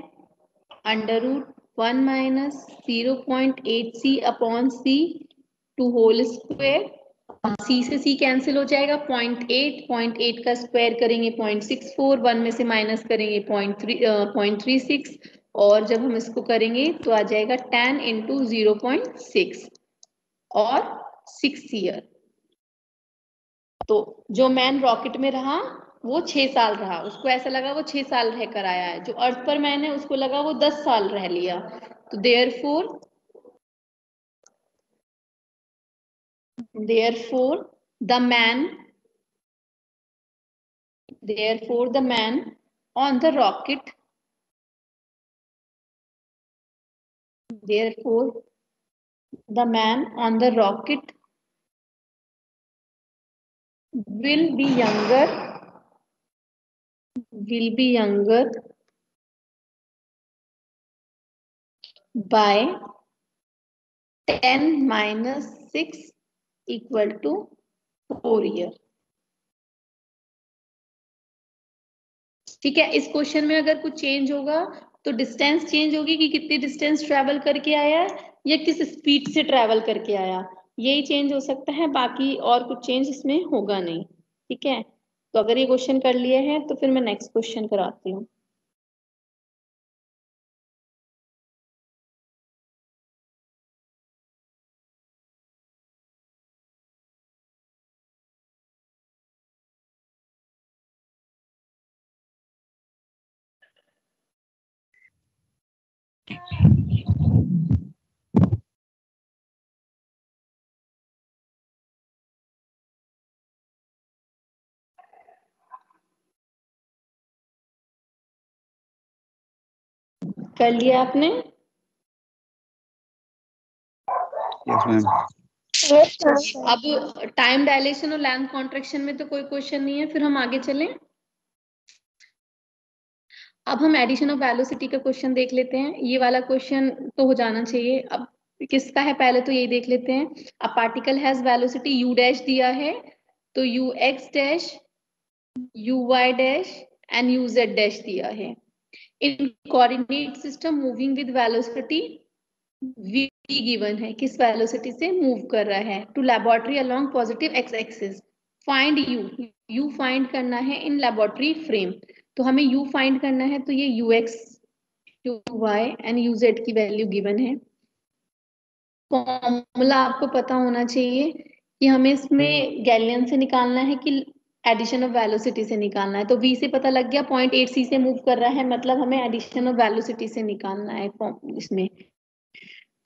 under root one minus zero point eight c upon c to whole square c से c cancel हो जाएगा point eight point eight का square करेंगे point six four one में से माइनस करेंगे पॉइंट थ्री पॉइंट और जब हम इसको करेंगे तो आ जाएगा ten into zero point six और सिक्स ईयर तो जो मैन रॉकेट में रहा, वो छह साल रहा। उसको ऐसा लगा वो छह साल रह कर आया है। जो अर्थ पर मैन है, उसको लगा वो दस साल रह लिया। तो therefore therefore the man therefore the man on the rocket therefore the man on the rocket will be younger, will be younger by 10 minus 6 equal to 4 year. ठीक है, इस क्वेश्चन में अगर कुछ चेंज होगा तो डिस्टेंस चेंज होगी कि कितनी डिस्टेंस ट्रेवल करके आया या किस स्पीड से ट्रेवल करके आया? यही चेंज हो सकता है, बाकी और कुछ चेंज इसमें होगा नहीं, ठीक है? तो अगर ये क्वेश्चन कर लिए हैं तो फिर मैं नेक्स्ट क्वेश्चन कराती हूँ। कर लिया आपने? यस yes अब टाइम डायलेशन और लेंथ कॉन्ट्रेक्शन में तो कोई क्वेश्चन नहीं है फिर हम आगे चलें। अब हम एडिशन ऑफ़ वेलोसिटी का क्वेश्चन देख लेते हैं। ये वाला क्वेश्चन तो हो जाना चाहिए। अब किसका है? पहले तो यही देख लेते हैं। A particle has velocity u dash दिया है तो u x dash u y dash and u z dash दिया है। In coordinate system moving with velocity v given है, किस वेलोसिटी से मूव कर रहा है? To laboratory along positive x axis find u u find करना है इन लेबोरेटरी फ्रेम तो हमें u फाइंड करना है तो ये वाई एंड यू जेड की वैल्यू गिवन है। फॉर्मूला आपको पता होना चाहिए कि हमें इसमें गैलियन से निकालना है कि एडिशन ऑफ़ वेलोसिटी से निकालना है। तो v से पता लग गया पॉइंट एट सी से मूव कर रहा है मतलब हमें एडिशन ऑफ़ वेलोसिटी से निकालना है इसमें।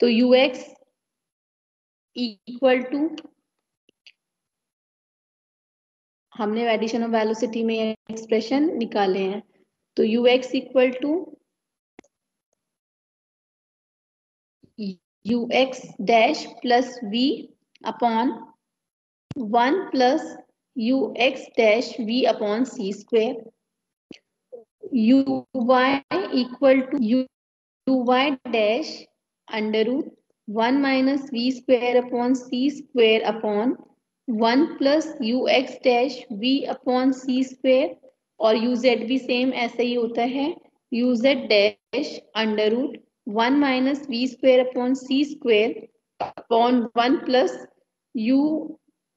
तो यू एक्स इक्वल टू हमने एडिशन ऑफ़ वेलोसिटी में एक्सप्रेशन निकाले हैं। तो u x equal to u x dash plus v upon one plus u x dash v upon c square u y equal to u u y dash under root one minus v square upon c square upon one plus u x dash v upon c square और u z भी same ऐसा ही होता है u z dash under root one minus v square upon c square upon one plus u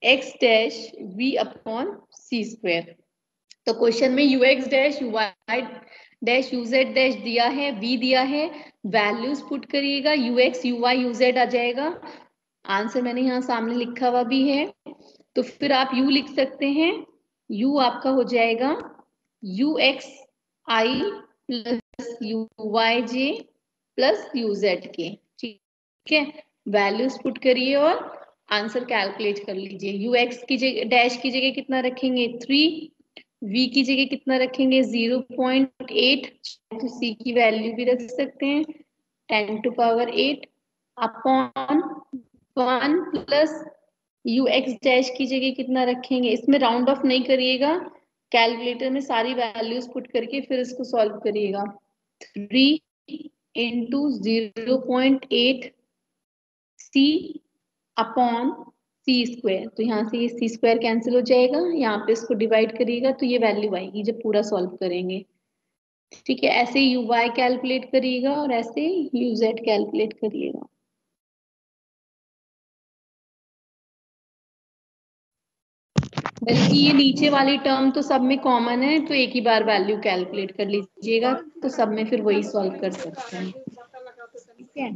x dash v upon c square तो question में u x dash u y dash u z dash दिया है v दिया है values put करिएगा u x u y u z आ जाएगा। Answer मैंने यहाँ सामने लिखा हुआ भी है। तो फिर आप u लिख सकते हैं। U आपका हो जाएगा u x i plus u y j plus u z के ठीक है? वैल्यूज़ पुट करिए और आंसर कैलकुलेट कर लीजिए। यू एक्स की जगह, डैश की जगह कितना रखेंगे? थ्री v की जगह कितना रखेंगे? ज़ीरो पॉइंट एट तो c की वैल्यू भी रख सकते हैं। Ten to power eight upon one plus u x dash की जगह कितना रखेंगे? इसमें राउंड ऑफ़ नहीं करिएगा। कैलकुलेटर में सारी वैल्यूज़ पुट करके फिर इसको सॉल्व करिएगा। Three into zero point eight c upon c square. तो यहाँ से ये सी स्क्वायर कैंसिल हो जाएगा, यहाँ पे इसको डिवाइड करिएगा तो ये वैल्यू आएगी, जब पूरा सॉल्व करेंगे। ठीक है, ऐसे यू वाई कैलकुलेट करिएगा और ऐसे यू जेड कैलकुलेट करिएगा। बल्कि ये नीचे वाली टर्म तो सब में कॉमन है तो एक ही बार वैल्यू कैलकुलेट कर लीजिएगा तो सब में फिर वही सॉल्व कर सकते हैं। ठीक है?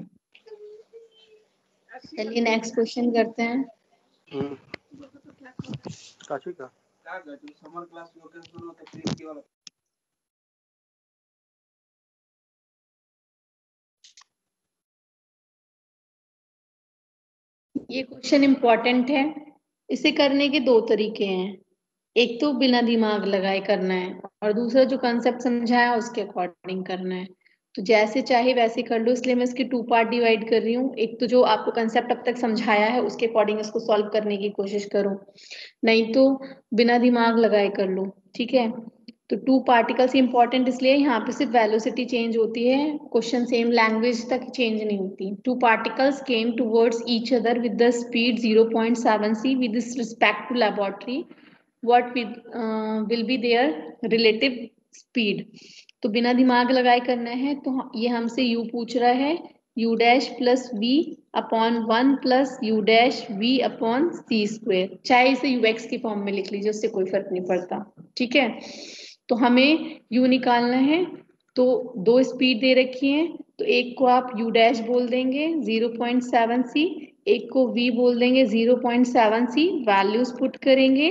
चलिए नेक्स्ट क्वेश्चन करते हैं। काशी का ये क्वेश्चन इम्पोर्टेंट है। इसे करने के दो तरीके हैं। एक तो बिना दिमाग लगाए करना है और दूसरा जो कंसेप्ट समझाया उसके अकॉर्डिंग करना है। तो जैसे चाहे वैसे कर लो इसलिए मैं इसके टू पार्ट डिवाइड कर रही हूँ। एक तो जो आपको कंसेप्ट अब तक समझाया है उसके अकॉर्डिंग इसको सॉल्व करने की कोशिश करो। नहीं तो बिना दिमाग लगाए कर लो ठीक है? तो टू पार्टिकल्स इंपॉर्टेंट इसलिए यहाँ पे सिर्फ़ वेलोसिटी चेंज होती है क्वेश्चन सेम लैंग्वेज तक चेंज नहीं होती। Two particles came towards each other with the speed 0.7 c with respect to laboratory. What with, uh, will be their relative speed? तो बिना दिमाग लगाए करना है तो ये हमसे u पूछ रहा है u dash plus v upon one plus u dash v upon c square. चाहे इसे यू एक्स की फॉर्म में लिख लीजिए, उससे कोई फ़र्क नहीं पड़ता, ठीक है? तो हमें u निकालना है तो दो स्पीड दे रखी है तो एक को आप u डैश बोल देंगे 0.7 सी, एक को v बोल देंगे 0.7 सी, वैल्यूज़ पुट करेंगे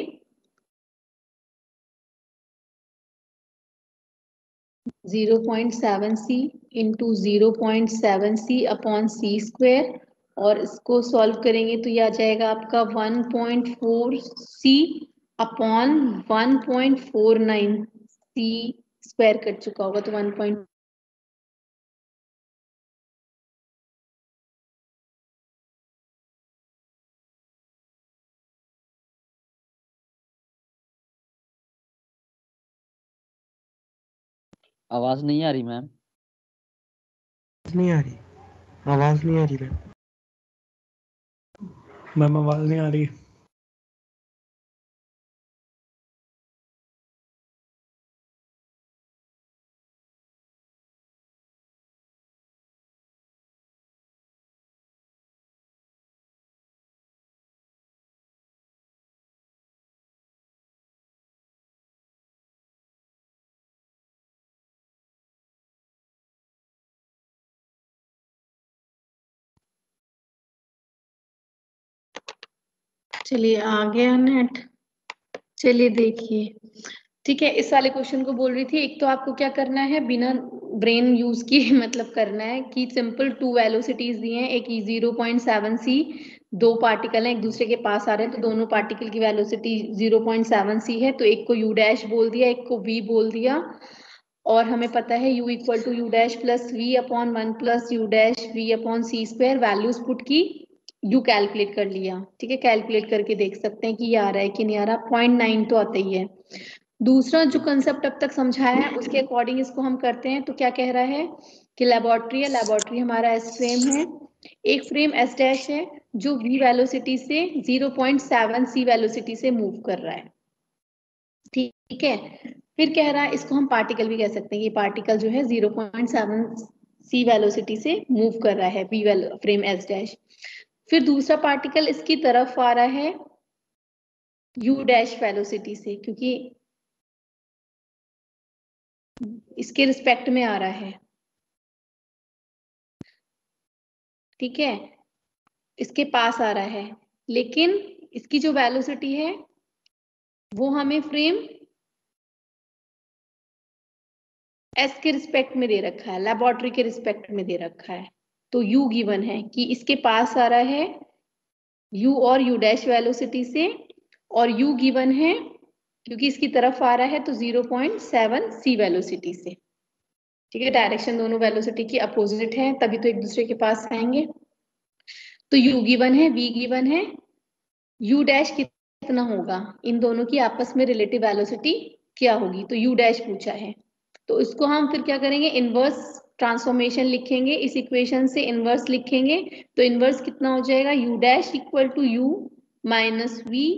0.7 c into zero point seven c upon c और इसको सॉल्व करेंगे तो ये आ जाएगा आपका 1.4 c upon 1.49 c square cut चुका होगा तो 1. पॉइंट आवाज़ नहीं आ रही मैम। नहीं आ रही। आवाज़ नहीं आ रही मैम। मैम आवाज़ नहीं आ रही। चलिए आ गया नेट चलिए, देखिए। ठीक है, इस वाले क्वेश्चन को बोल रही थी, एक तो आपको क्या करना है, बिना ब्रेन यूज़ किए मतलब करना है, कि सिंपल टू वेलोसिटीज दी हैं, एक ज़ीरो पॉइंट सेवन सी दो पार्टिकल हैं, एक दूसरे के पास आ रहे हैं तो दोनों पार्टिकल की velocity zero point seven c है तो एक को यू डैश बोल दिया, एक को वी बोल दिया, और हमें पता है u equal to u dash plus v upon one plus u dash v upon c square values put की यू कैलकुलेट कर लिया, ठीक है? कैलकुलेट करके देख सकते हैं कि ये आ रहा है कि नहीं आ रहा। पॉइंट नाइन तो आता ही है। दूसरा जो कंसेप्ट अब तक समझाया है, उसके अकॉर्डिंग इसको हम करते हैं तो क्या कह रहा है कि लेबोरेटरी है लेबोरेटरी हमारा एस फ्रेम है। एक फ्रेम एस डैश है, जो वी वेलोसिटी से 0.7 सी वेलोसिटी से मूव कर रहा है। ठीक है? फिर कह रहा है, इसको हम पार्टिकल भी कह सकते हैं ये पार्टिकल जो है 0.7 सी वेलोसिटी से मूव कर रहा है वी फ्रेम एस डैश फिर दूसरा पार्टिकल इसकी तरफ़ आ रहा है यू डैश वेलोसिटी से, क्योंकि इसके रिस्पेक्ट में आ रहा है। ठीक है? इसके पास आ रहा है। लेकिन इसकी जो वेलोसिटी है, वो हमें फ्रेम एस के रिस्पेक्ट में दे रखा है लेबोरेटरी के रिस्पेक्ट में दे रखा है। तो u गिवन है कि इसके पास आ रहा है u और u डैश वेलोसिटी से और u गिवन है क्योंकि इसकी तरफ़ आ रहा है तो 0.7 c वेलोसिटी से। ठीक है डायरेक्शन दोनों वेलोसिटी की अपोजिट है, तभी तो एक दूसरे के पास आएँगे। तो u गिवन है, v गिवन है, u डैश कितना होगा? इन दोनों की आपस में रिलेटिव वेलोसिटी क्या होगी? तो u डैश पूछा है। तो इसको हम फिर क्या करेंगे? इनवर्स ट्रांसफॉर्मेशन लिखेंगे, इस इक्वेशन से इनवर्स लिखेंगे तो इनवर्स कितना हो जाएगा? u dash equal to u minus v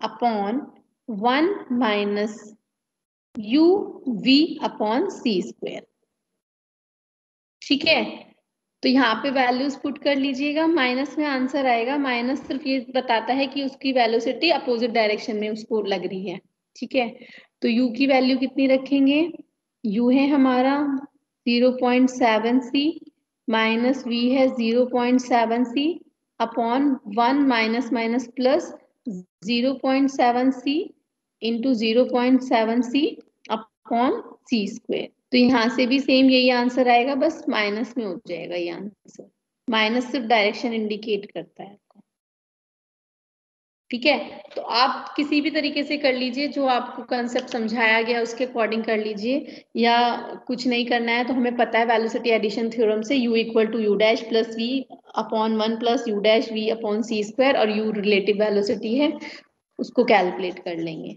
upon one minus u v upon c square ठीक है? तो यहाँ पे वैल्यूज़ पुट कर लीजिएगा। माइनस में आंसर आएगा। माइनस सिर्फ़ ये बताता है कि उसकी वेलोसिटी अपोजिट डायरेक्शन में उसको लग रही है। ठीक है? तो u की वैल्यू कितनी रखेंगे? u है हमारा 0.7 c माइनस v है 0.7 c upon one minus minus plus 0.7 c into zero point seven c upon c square तो यहाँ से भी सेम यही आंसर आएगा, बस माइनस में हो जाएगा ये आंसर माइनस सिर्फ़ डायरेक्शन इंडिकेट करता है। ठीक है? तो आप किसी भी तरीके से कर लीजिए, जो आपको कंसेप्ट समझाया गया, उसके अकॉर्डिंग कर लीजिए, या कुछ नहीं करना है तो हमें पता है वेलोसिटी एडिशन थ्योरम से u equal to u dash plus v upon one plus u dash v upon c square और u रिलेटिव वेलोसिटी है, उसको कैलकुलेट कर लेंगे।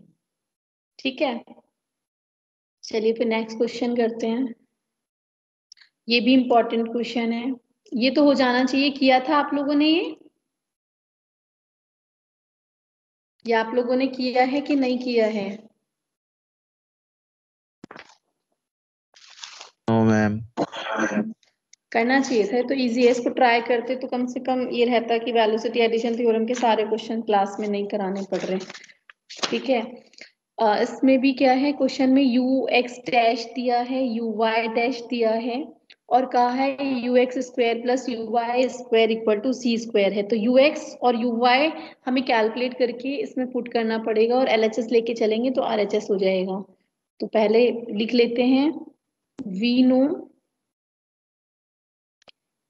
ठीक है? चलिए फिर नेक्स्ट क्वेश्चन करते हैं। ये भी इम्पोर्टेंट क्वेश्चन है। ये तो हो जाना चाहिए, किया था आप लोगों ने ये? ये आप लोगों ने किया है कि नहीं किया है? नो मैम करना चाहिए था तो इजी है इसको ट्राई करते तो कम से कम ये रहता कि वेलोसिटी एडिशन थ्योरम के सारे क्वेश्चन क्लास में नहीं कराने पड़ रहे। ठीक है? इसमें भी क्या है? क्वेश्चन में यू एक्स डैश दिया है यू वाई डैश दिया है। और कहा है u x square plus u y square equal to c square है। तो यू एक्स और यू वाई हमें कैलकुलेट करके इसमें पुट करना पड़ेगा और एल एच एस लेके चलेंगे तो आर एच एस हो जाएगा। तो पहले लिख लेते हैं। We know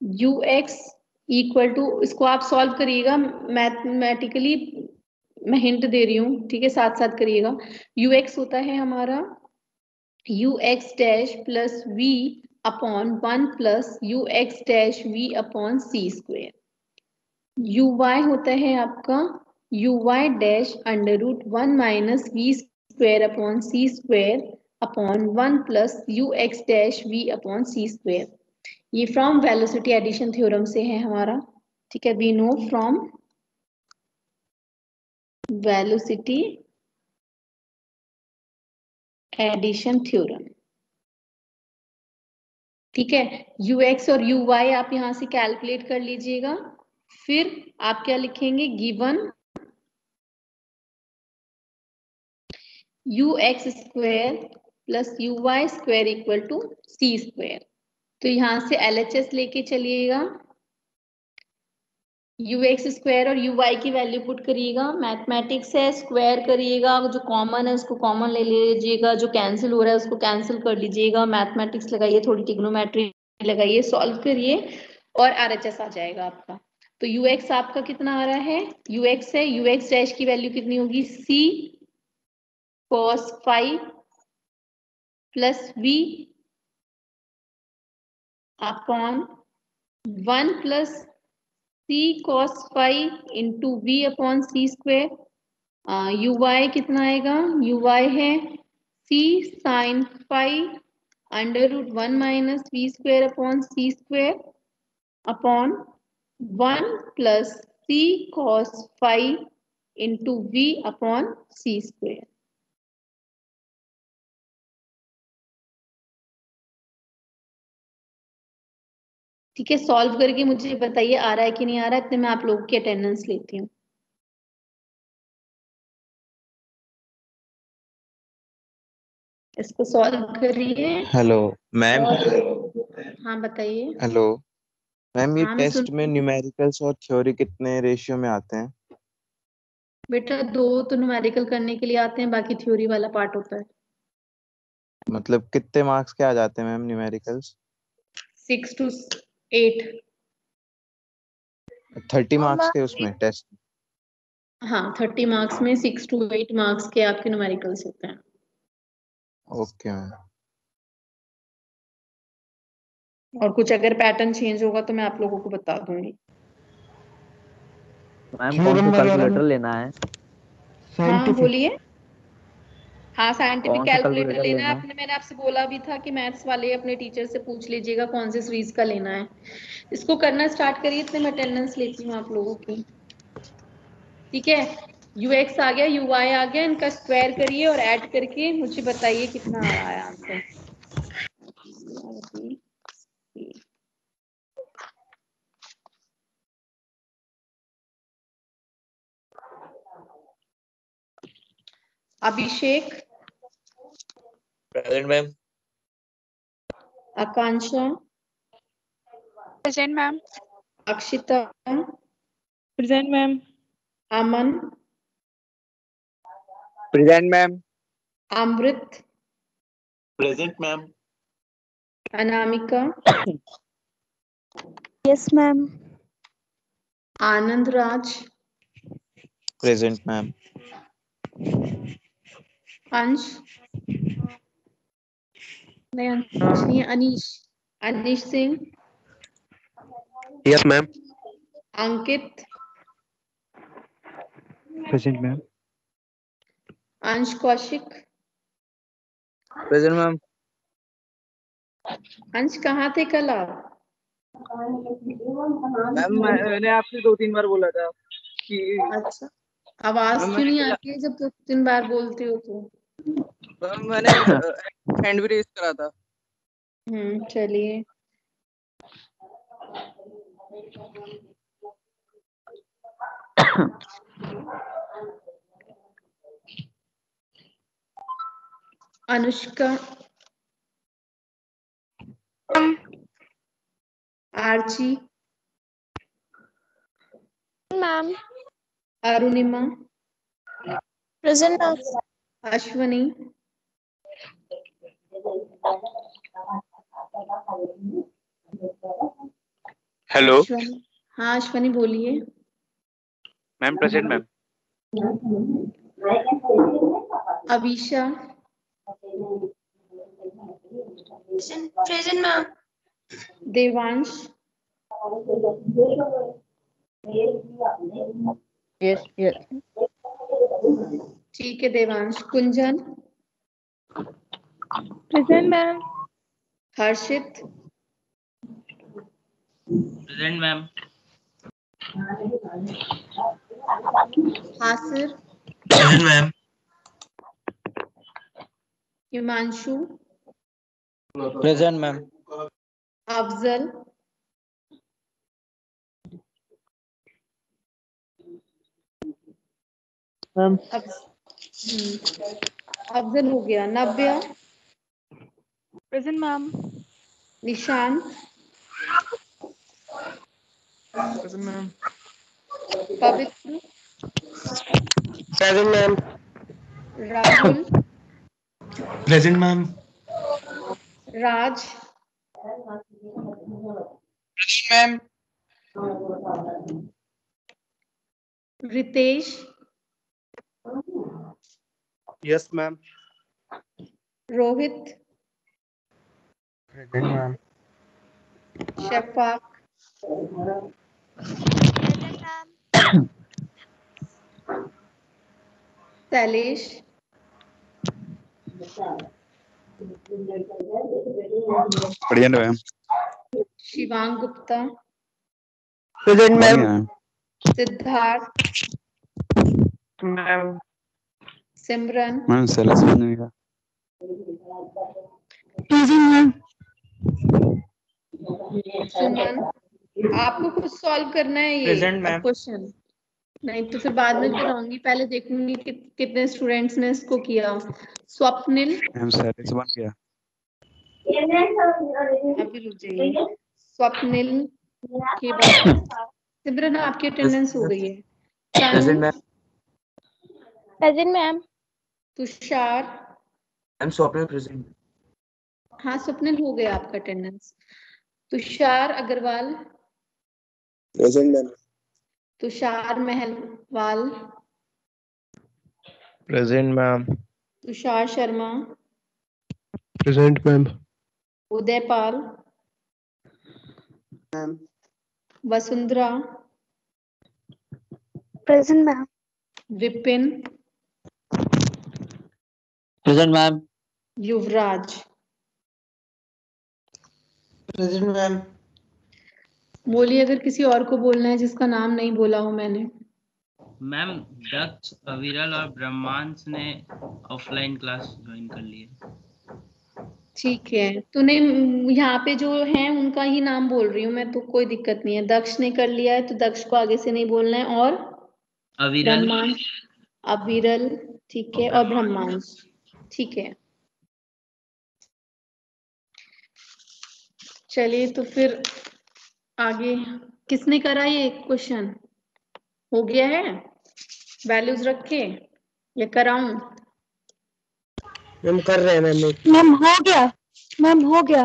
u x equal to इसको आप सॉल्व करिएगा। मैथमेटिकली मैं हिंट दे रही हूँ, ठीक है? साथ साथ करिएगा। यू एक्स होता है हमारा u x dash plus v upon one plus u x dash v upon c square u y होता है आपका u y dash under root one minus v square upon c square upon one plus u x dash v upon c square ये from velocity addition theorem से है हमारा। ठीक है we know from velocity addition theorem ठीक है? You और u Y आप यहाँ से कैलकुलेट कर लीजिएगा। फिर आप क्या लिखेंगे? Given u x square plus u y square equal to c square तो यहाँ से एल एच एस लेके चलिएगा। यू एक्स स्क्वायर और यू वाई की वैल्यू पुट करिएगा। मैथमेटिक्स है, स्क्वायर करिएगा जो कॉमन है उसको कॉमन ले लीजिएगा, जो कैंसिल हो रहा है उसको कैंसिल कर लीजिएगा। मैथमेटिक्स लगाइए, थोड़ी टिग्नोमेट्री लगाइए, सॉल्व करिए और आर एच एस आ जाएगा आपका। तो यू एक्स आपका कितना आ रहा है? यू एक्स है यू एक्स डैश की वैल्यू कितनी होगी? C, cos five, plus v upon one plus c cos five into v upon c square u y कितना आएगा? यू वाई है। C sine five under root one minus v square upon c square upon one plus c cos five into v upon c square ठीक है solve करके मुझे बताइए आ रहा है कि नहीं आ रहा है इतने मैं आप लोगों की अटेंडेंस लेती हूँ। इसको सॉल्व करिए हेलो मैम हाँ। बताइए। हेलो मैम ये हाँ, टेस्ट सुन में न्यूमेरिकल्स और थ्योरी कितने रेशियो में आते हैं? बेटा दो तो न्यूमेरिकल करने के लिए आते हैं बाकी थ्योरी वाला पार्ट होता है। मतलब कितने मार्क्स के आ जाते हैं ma'am numericals six to eight thirty marks के उसमें टेस्ट हाँ थर्टी मार्क्स में सिक्स टू एट मार्क्स के आपके न्यूमेरिकल्स होते हैं। ओके मैम और कुछ अगर पैटर्न चेंज होगा तो मैं आप लोगों को बता दूँगी। मैम कौन सा कैलकुलेटर लेना है? हाँ। बोलिए। हाँ साइंटिफिक कैलकुलेटर लेना लेना है है? आपने मैंने आपसे बोला भी था कि मैथ्स वाले अपने टीचर से पूछ लीजिएगा कौन से सीरीज़ का लेना है। इसको करना स्टार्ट करिए इतने मैं अटेंडेंस लेती हूँ आप लोगों की। ठीक है? यू एक्स आ गया यू वाई आ गया इनका स्क्वायर करिए और ऐड करके मुझे बताइए कितना आ रहा है answer Abhishek present ma'am Akanksha present ma'am Akshita present ma'am Aman present ma'am Amrit present ma'am Anamika Yes, ma'am. Anand Raj Present, ma'am. Ansh Anish. Anish Singh. Yes, ma'am. अंकित। Present, ma'am. अंश कौशिक। प्रेजेंट मैम अंश कहाँ थे कल आप? मैम मैंने आपसे दो तीन बार बोला था कि अच्छा। आवाज़ मैम, क्यों नहीं आती है जब दो तीन बार बोलते हो तो? मैम मैंने हैंड भी रेज करा था। हम्म चलिए। Anushka. Archi. Ma'am. Arunima. Present Ashwani. Hello हाँ अश्वनी बोलिए। Ma'am present ma'am Abhisha. Present ma'am Devansh. Yes yes ठीक है Devansh. Kunjan. Present ma'am Harshit present ma'am Hasir Present, ma'am. Himanshu present ma'am Afzal ma'am Afzal हो गया. Navya present ma'am Nishant Present, ma'am. Pavitra Present, ma'am. Rahul Present, ma'am. Raj ma'am Ritesh Yes, ma'am. Rohit Present, ma'am. Shailesh Present, ma'am. Shivang Gupta Present, ma'am. ma'am. Siddharth ma'am Simran Ma'am, selection नहीं हुआ. सुमन आपको कुछ solve करना है ये question नहीं तो फिर बाद में कराऊँगी। पहले देखूँगी कि कितने स्टूडेंट्स ने इसको किया। स्वप्निल. अभी रुक जाइए स्वप्निल के बाद सिमरन आपकी अटेंडेंस हो गई है। Present, Tanu present ma'am Tushar? I'm Swapnil present. हाँ स्वप्निल हो गया आपका attendance Tushar Agarwal. Present ma'am Tushar Mahalwal. Present, ma'am. Tushar Sharma. Present, ma'am. Uday Pal. Ma'am Vasundhara. Present ma'am Vipin. Present ma'am Yuvraj. Present, ma'am. बोलिए अगर किसी और को बोलना है जिसका नाम नहीं बोला हो मैंने। मैम दक्ष अविरल और ब्रह्मांश ने ऑफलाइन क्लास ज्वाइन कर ली है ठीक है। तो नहीं यहाँ पे जो है उनका ही नाम बोल रही हूँ मैं तो कोई दिक्कत नहीं है। दक्ष ने कर लिया है तो दक्ष को आगे से नहीं बोलना है। और अविरल अविरल ठीक है और ब्रह्मांश ठीक है। चलिए तो फिर आगे। किसने करा ये क्वेश्चन हो गया है? वैल्यूज़ रखे या कराऊं मैम कर रहे हैं मैम मैम हो गया। मैम हो गया।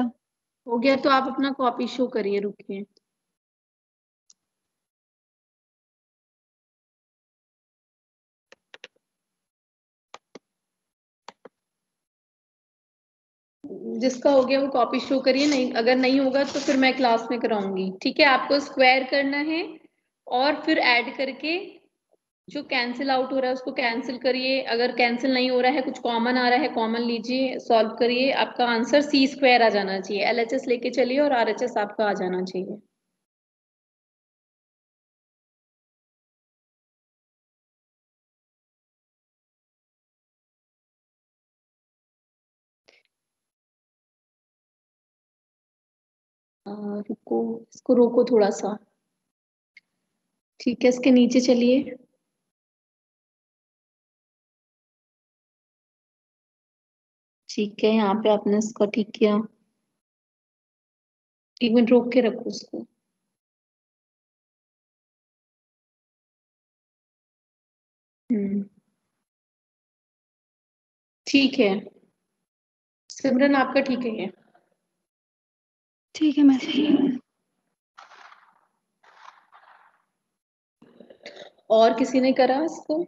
हो गया तो आप अपना कॉपी शो करिए रुकिए। जिसका हो गया वो कॉपी शो करिए, नहीं, अगर नहीं होगा तो फिर मैं क्लास में कराऊँगी। ठीक है? आपको स्क्वायर करना है और फिर ऐड करके जो कैंसिल आउट हो रहा है उसको कैंसिल करिए। अगर कैंसिल नहीं हो रहा है, कुछ कॉमन आ रहा है कॉमन लीजिए सॉल्व करिए। आपका आंसर सी स्क्वायर आ जाना चाहिए। एलएचएस लेके चलिए और आरएचएस आपका आ जाना चाहिए। रुको, इसको रोको थोड़ा सा ठीक है, इसके नीचे चलिए। ठीक है, यहाँ पे आपने इसको ठीक किया। एक मिनट रोक के रखो उसको हम्म। ठीक है। सिमरन आपका ठीक है। ठीक है मैम और किसी ने करा इसको?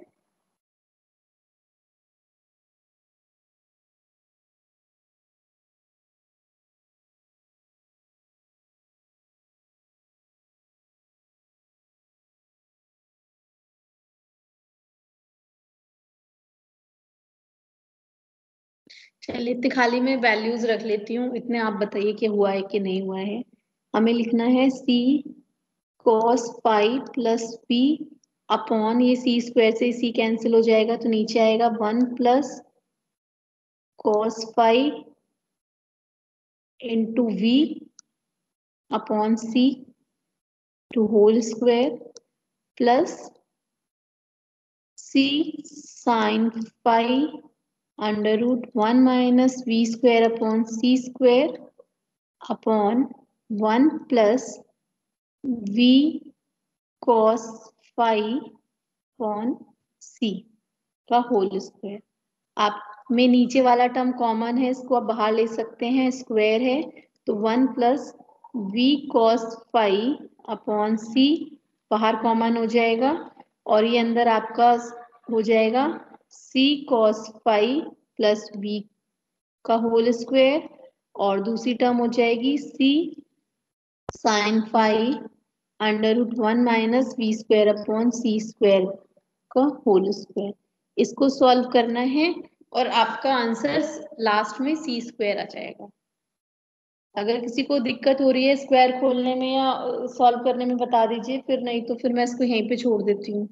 चलिए, इतने खाली में वैल्यूज़ रख लेती हूँ। इतने आप बताइए कि हुआ है कि नहीं हुआ है। हमें लिखना है c cos pi plus p upon ये सी स्क्वायर से सी कैंसिल हो जाएगा तो नीचे आएगा one plus cos pi into v upon c to whole square plus c sine pi under root 1 minus v square upon c square upon 1 plus v cos phi upon c का whole square आप में नीचे वाला term common है, इसको आप बाहर ले सकते हैं स्क्वायर है तो one plus v cos phi upon c बाहर कॉमन हो जाएगा और ये अंदर आपका हो जाएगा c cos phi plus b का होल स्क्वायर और दूसरी टर्म हो जाएगी c sine phi under root one minus b square upon c square का होल स्क्वायर इसको सॉल्व करना है और आपका आंसर लास्ट में सी स्क्वायर आ जाएगा। अगर किसी को दिक्कत हो रही है स्क्वायर खोलने में या सॉल्व करने में बता दीजिए, फिर नहीं तो फिर मैं इसको यहीं पे छोड़ देती हूँ।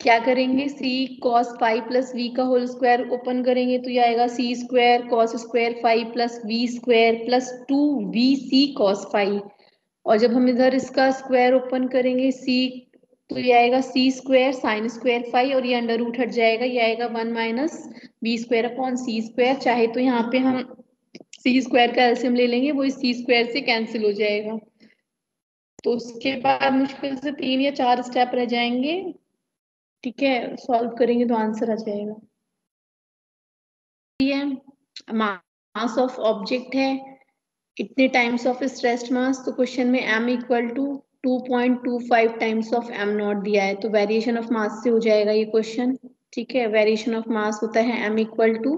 क्या करेंगे? C cos phi plus v का होल स्क्वायर ओपन करेंगे तो ये आएगा c square cos square phi plus v square plus two v c cos phi और जब हम इधर इसका स्क्वायर ओपन करेंगे सी तो ये आएगा c square sine square phi और ये अंडर रूट हट जाएगा। ये आएगा one minus v square upon c square चाहे तो यहाँ पे हम सी स्क्वायर का एल्सियम ले लेंगे, वो इस सी स्क्वायर से कैंसिल हो जाएगा। तो उसके बाद मुश्किल से तीन या चार स्टेप रह जाएँगे। ठीक है सॉल्व करेंगे तो आंसर आ जाएगा। मास ऑफ़ ऑब्जेक्ट है, इतने टाइम्स ऑफ़ स्ट्रेस्ड मास तो क्वेश्चन में m equal to 2.25 times of m naught दिया है तो वेरिएशन ऑफ़ मास से हो जाएगा ये क्वेश्चन ठीक है वेरिएशन ऑफ़ मास होता है m equal to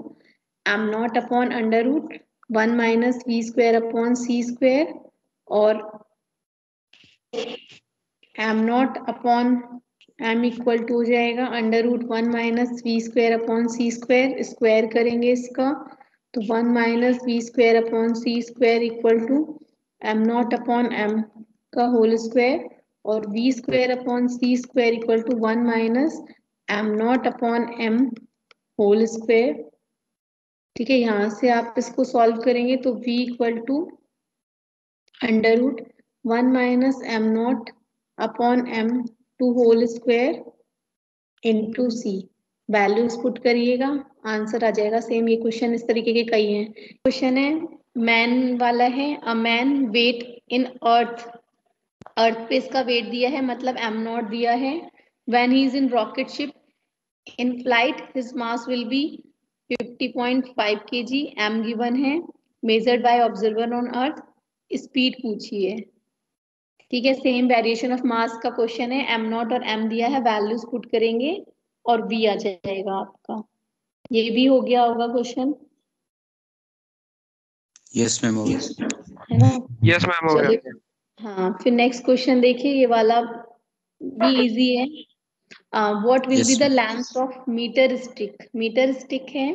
m naught upon under root one minus v square upon c square और m naught upon m equal to हो जाएगा under root one minus v square upon c square square करेंगे इसका तो one minus v square upon c square equal to m naught upon m का whole square और v square upon c square equal to one minus m naught upon m whole square ठीक है, यहाँ से आप इसको सॉल्व करेंगे तो v equal to under root one minus m naught upon m to whole square into c values put करिएगा answer आ जाएगा सेम ये क्वेश्चन इस तरीके के कई हैं। क्वेश्चन है मैन वाला है अ मैन वेट इन अर्थ अर्थ पे इसका वेट दिया है मतलब एम नॉट दिया है। When he is in rocket ship in flight his mass will be 50.5 kg. M given है measured by observer on earth speed पूछिए। ठीक है सेम वेरिएशन ऑफ़ मास का क्वेश्चन है. एम नॉट और एम दिया है वैल्यूज़ पुट करेंगे और बी आ जाएगा आपका. ये भी हो गया होगा क्वेश्चन यस मैम हो गया. है ना? यस मैम हो गया. हाँ फिर नेक्स्ट क्वेश्चन देखिए ये वाला भी इजी है. What will be the length of metre stick metre stick है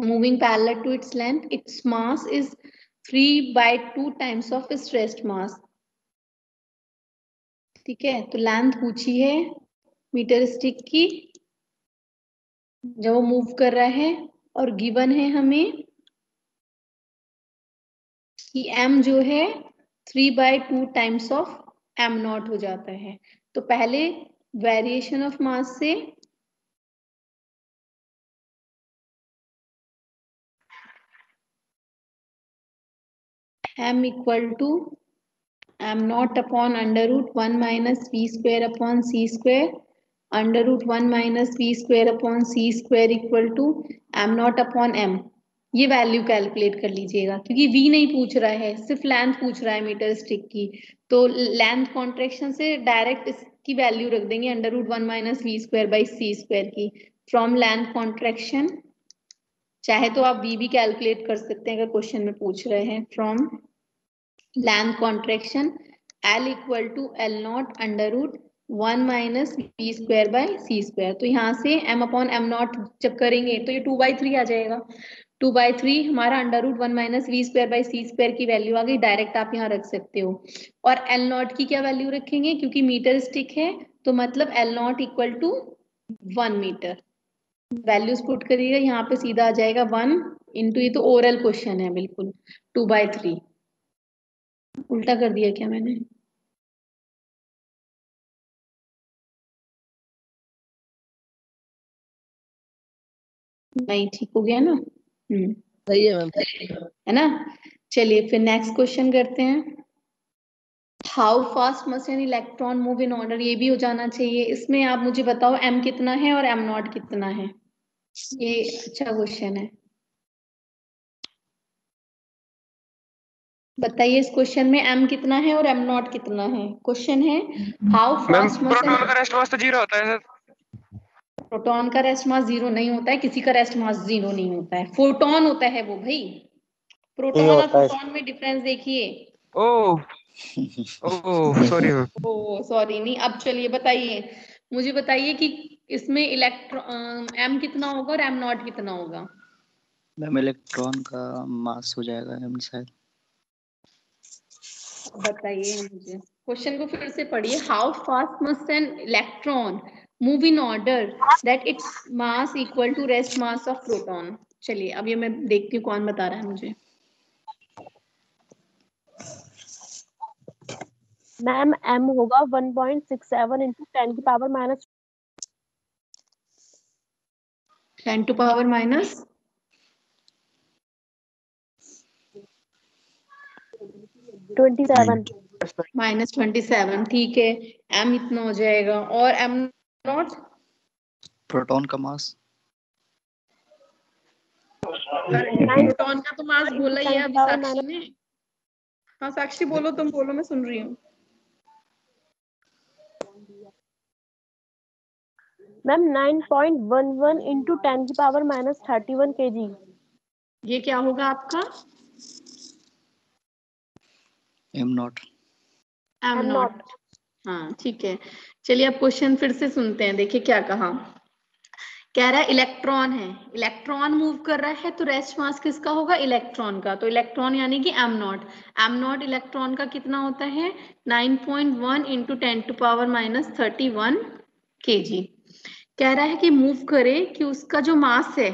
moving parallel to its length its mass is 3 by 2 times of its rest mass ठीक है? तो लेंथ पूछी है मीटर स्टिक की। जब वो मूव कर रहा है और गिवन है हमें कि m जो है three by two times of m naught हो जाता है। तो पहले वेरिएशन ऑफ़ मास से m equal to m naught upon under root one minus v square upon c square under root one minus v square upon c square equal to m naught upon m ये value calculate कर लीजिएगा, क्योंकि v नहीं पूछ रहा है, सिर्फ़ length पूछ रहा है मीटर स्टिक की। तो लेंथ कॉन्ट्रेक्शन से डायरेक्ट इसकी वैल्यू रख देंगे under root one minus v square by c square की। फ्रॉम लेंथ कॉन्ट्रेक्शन चाहे तो आप v भी कैलकुलेट कर सकते हैं अगर क्वेश्चन में पूछ रहे हैं। From length contraction l equal to l naught under root one minus v square by c square तो यहाँ से m अपॉन एम नॉट जब करेंगे तो ये टू बाई थ्री आ जाएगा। टू बाई थ्री हमारा under root one minus v square by c square की वैल्यू आ गई। डायरेक्ट आप यहाँ रख सकते हो। और एल नॉट की क्या वैल्यू रखेंगे? क्योंकि मीटर स्टिक है तो मतलब l naught equal to one metre values put करिएगा, यहाँ पे सीधा आ जाएगा वन इंटू ये तो ओरल क्वेश्चन है, बिल्कुल। टू बाई थ्री उल्टा कर दिया क्या मैंने? नहीं ठीक हो गया ना? हम्म। सही है मैम। है ना? चलिए फिर नेक्स्ट क्वेश्चन करते हैं। How fast must an electron move in order ये भी हो जाना चाहिए। इसमें आप मुझे बताओ एम कितना है और एम नॉट कितना है? ये अच्छा क्वेश्चन है। बताइए इस क्वेश्चन में एम कितना है और एम नॉट कितना है? क्वेश्चन है हाउ फास्ट मस्ट प्रोटॉन का रेस्ट मास तो ज़ीरो होता है सर प्रोटॉन का रेस्ट मास ज़ीरो नहीं होता है किसी का रेस्ट मास ज़ीरो नहीं होता है। फोटोन होता है वो भाई। प्रोटॉन और प्रोटॉन में डिफरेंस देखिए। ओह ओह सॉरी मैम ओ सॉरी नहीं अब चलिए बताइए। मुझे बताइए कि इसमें इलेक्ट्रॉन एम कितना होगा और एम नॉट कितना होगा? मैम इलेक्ट्रॉन का मास हो जाएगा एम शायद। बताइए मुझे। क्वेश्चन को फिर से पढ़िए। How fast must an electron move in order that its mass equal to rest mass of proton चलिए अब ये मैं देखती हूँ कौन बता रहा है मुझे। मैम एम होगा 1.67 point six seven into ten की power minus ten to power minus twenty seven minus twenty seven ठीक है. एम इतना हो जाएगा. और एम नॉट प्रोटॉन का मास प्रोटॉन का तो मास बोला ही है अभी साक्षी ने. हाँ साक्षी बोलो तुम बोलो मैं सुन रही हूँ. Ma'am nine point one one into ten की power minus thirty one K G ये क्या होगा आपका? एम नॉट एम नॉट हाँ ठीक है। चलिए अब क्वेश्चन फिर से सुनते हैं। देखिए क्या कहा। कह रहा है इलेक्ट्रॉन है। इलेक्ट्रॉन मूव कर रहा है तो रेस्ट मास किसका होगा? इलेक्ट्रॉन का। तो इलेक्ट्रॉन यानी कि m naught m naught electron का कितना होता है? 9.1 point one into ten to power minus thirty one K G कह रहा है कि मूव करे कि उसका जो मास है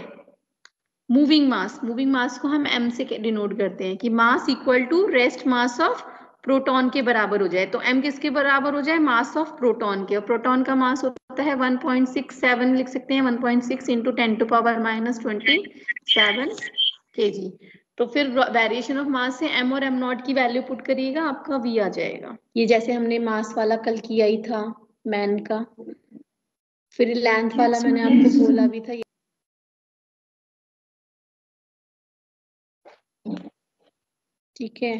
मूविंग मास मूविंग मास को हम एम से डिनोट करते हैं कि mass equal to rest mass of proton के बराबर हो जाए। तो m किसके बराबर हो जाए? मास ऑफ़ प्रोटॉन के। और प्रोटॉन का मास होता है 1.67 लिख सकते हैं। 1.6 point six into ten to power minus twenty seven K G तो फिर वेरिएशन ऑफ़ मास से m और m नॉट की वैल्यू पुट करिएगा आपका v आ जाएगा। ये जैसे हमने मास वाला कल किया ही था मैन का। फिर लेंथ वाला मैंने आपको बोला भी था ठीक है।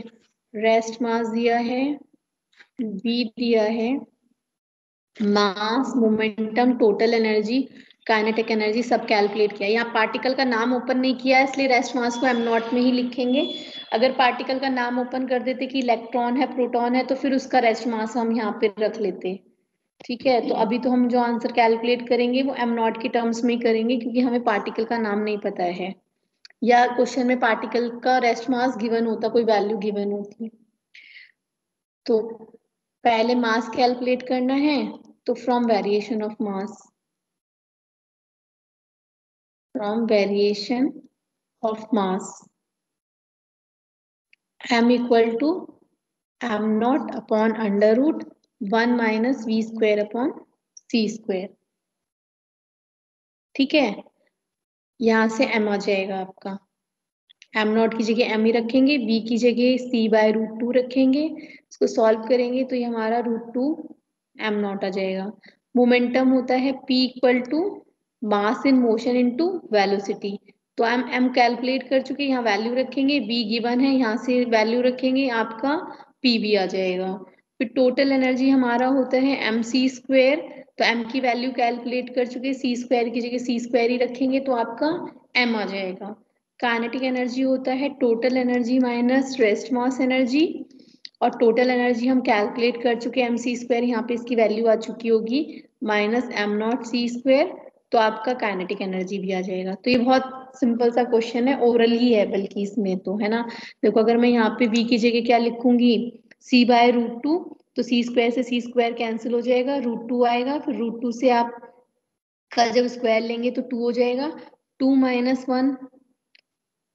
रेस्ट मास दिया है बी दिया है। Mass momentum total energy kinetic energy सब कैलकुलेट किया। यहाँ पार्टिकल का नाम ओपन नहीं किया इसलिए रेस्ट मास को एम नॉट में ही लिखेंगे। अगर पार्टिकल का नाम ओपन कर देते कि इलेक्ट्रॉन है प्रोटॉन है तो फिर उसका रेस्ट मास हम यहाँ पे रख लेते ठीक है तो अभी तो हम जो आंसर कैलकुलेट करेंगे, वो एम नॉट के टर्म्स में ही करेंगे, क्योंकि हमें पार्टिकल का नाम नहीं पता है। या क्वेश्चन में पार्टिकल का रेस्ट मास गिवन होता, कोई वैल्यू गिवन होती। तो पहले मास कैलकुलेट करना है तो from variation of mass from variation of mass m equal to m naught upon under root 1 minus v square upon c square ठीक है? यहाँ से m आ जाएगा आपका। M नॉट की जगह m ही रखेंगे v की जगह c बाय रूट टू रखेंगे, इसको सॉल्व करेंगे तो ये हमारा रूट टू एम नॉट आ जाएगा। मोमेंटम होता है p equal to mass in motion into velocity तो एम एम कैलकुलेट कर चुके यहाँ वैल्यू रखेंगे बी गिवन है, यहाँ से वैल्यू रखेंगे, आपका पी भी आ जाएगा। फिर टोटल एनर्जी हमारा होता है एम सी स्क्वेयर तो एम की वैल्यू कैलकुलेट कर चुके सी स्क्वायर की जगह सी स्क्वायर ही रखेंगे तो आपका एम आ जाएगा। काइनेटिक एनर्जी होता है total energy minus rest mass energy और टोटल एनर्जी हम कैलकुलेट कर चुके एम सी स्क्वायर यहाँ पे इसकी वैल्यू आ चुकी होगी minus m naught c square तो आपका काइनेटिक एनर्जी भी आ जाएगा। तो ये बहुत सिंपल सा क्वेश्चन है ओरल ही है बल्कि इसमें तो है ना? देखो, अगर मैं यहाँ पे v की जगह क्या लिखूँगी सी बाय रूट टू तो सी स्क्वायर से सी स्क्वायर कैंसिल हो जाएगा रूट टू आएगा, फिर रूट टू से आप का जब स्क्वायर लेंगे तो टू हो जाएगा टू माइनस वन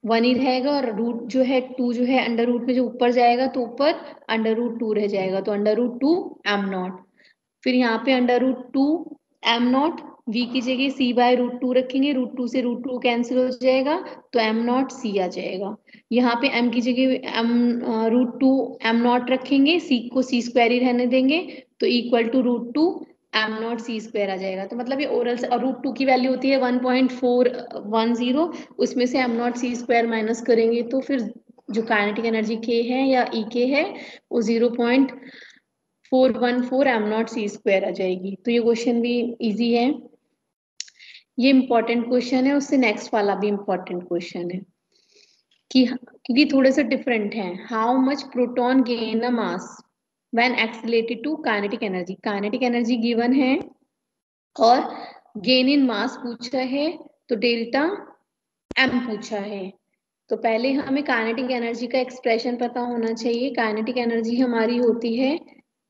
वन ही रहेगा और रूट जो है टू जो है अंडर रूट में जो ऊपर जाएगा तो ऊपर अंडर रूट टू रह जाएगा तो under root two m naught फिर यहाँ पे under root two m naught v की जगह c बाय रूट टू रखेंगे रूट टू से रूट टू कैंसिल हो जाएगा तो m नॉट c आ जाएगा। यहाँ पे m की जगह m root two m naught रखेंगे, c को c स्क्वायर ही रहने देंगे तो equal to root two m naught c square आ जाएगा। तो मतलब ये ओरल से रूट टू की वैल्यू होती है one point four one zero उसमें से m naught c square minus करेंगे तो फिर जो काइनेटिक एनर्जी के है या ई के है, वो zero point four one four m naught c square आ जाएगी। तो ये क्वेश्चन भी इजी है। ये इम्पोर्टेंट क्वेश्चन है, उससे नेक्स्ट वाला भी इम्पोर्टेंट क्वेश्चन है कि क्योंकि थोड़े से डिफरेंट है। How much proton gain a mass when accelerated to kinetic energy kinetic energy given है और गेन इन मास पूछा है तो डेल्टा एम पूछा है। तो पहले हमें काइनेटिक एनर्जी का एक्सप्रेशन पता होना चाहिए। काइनेटिक एनर्जी हमारी होती है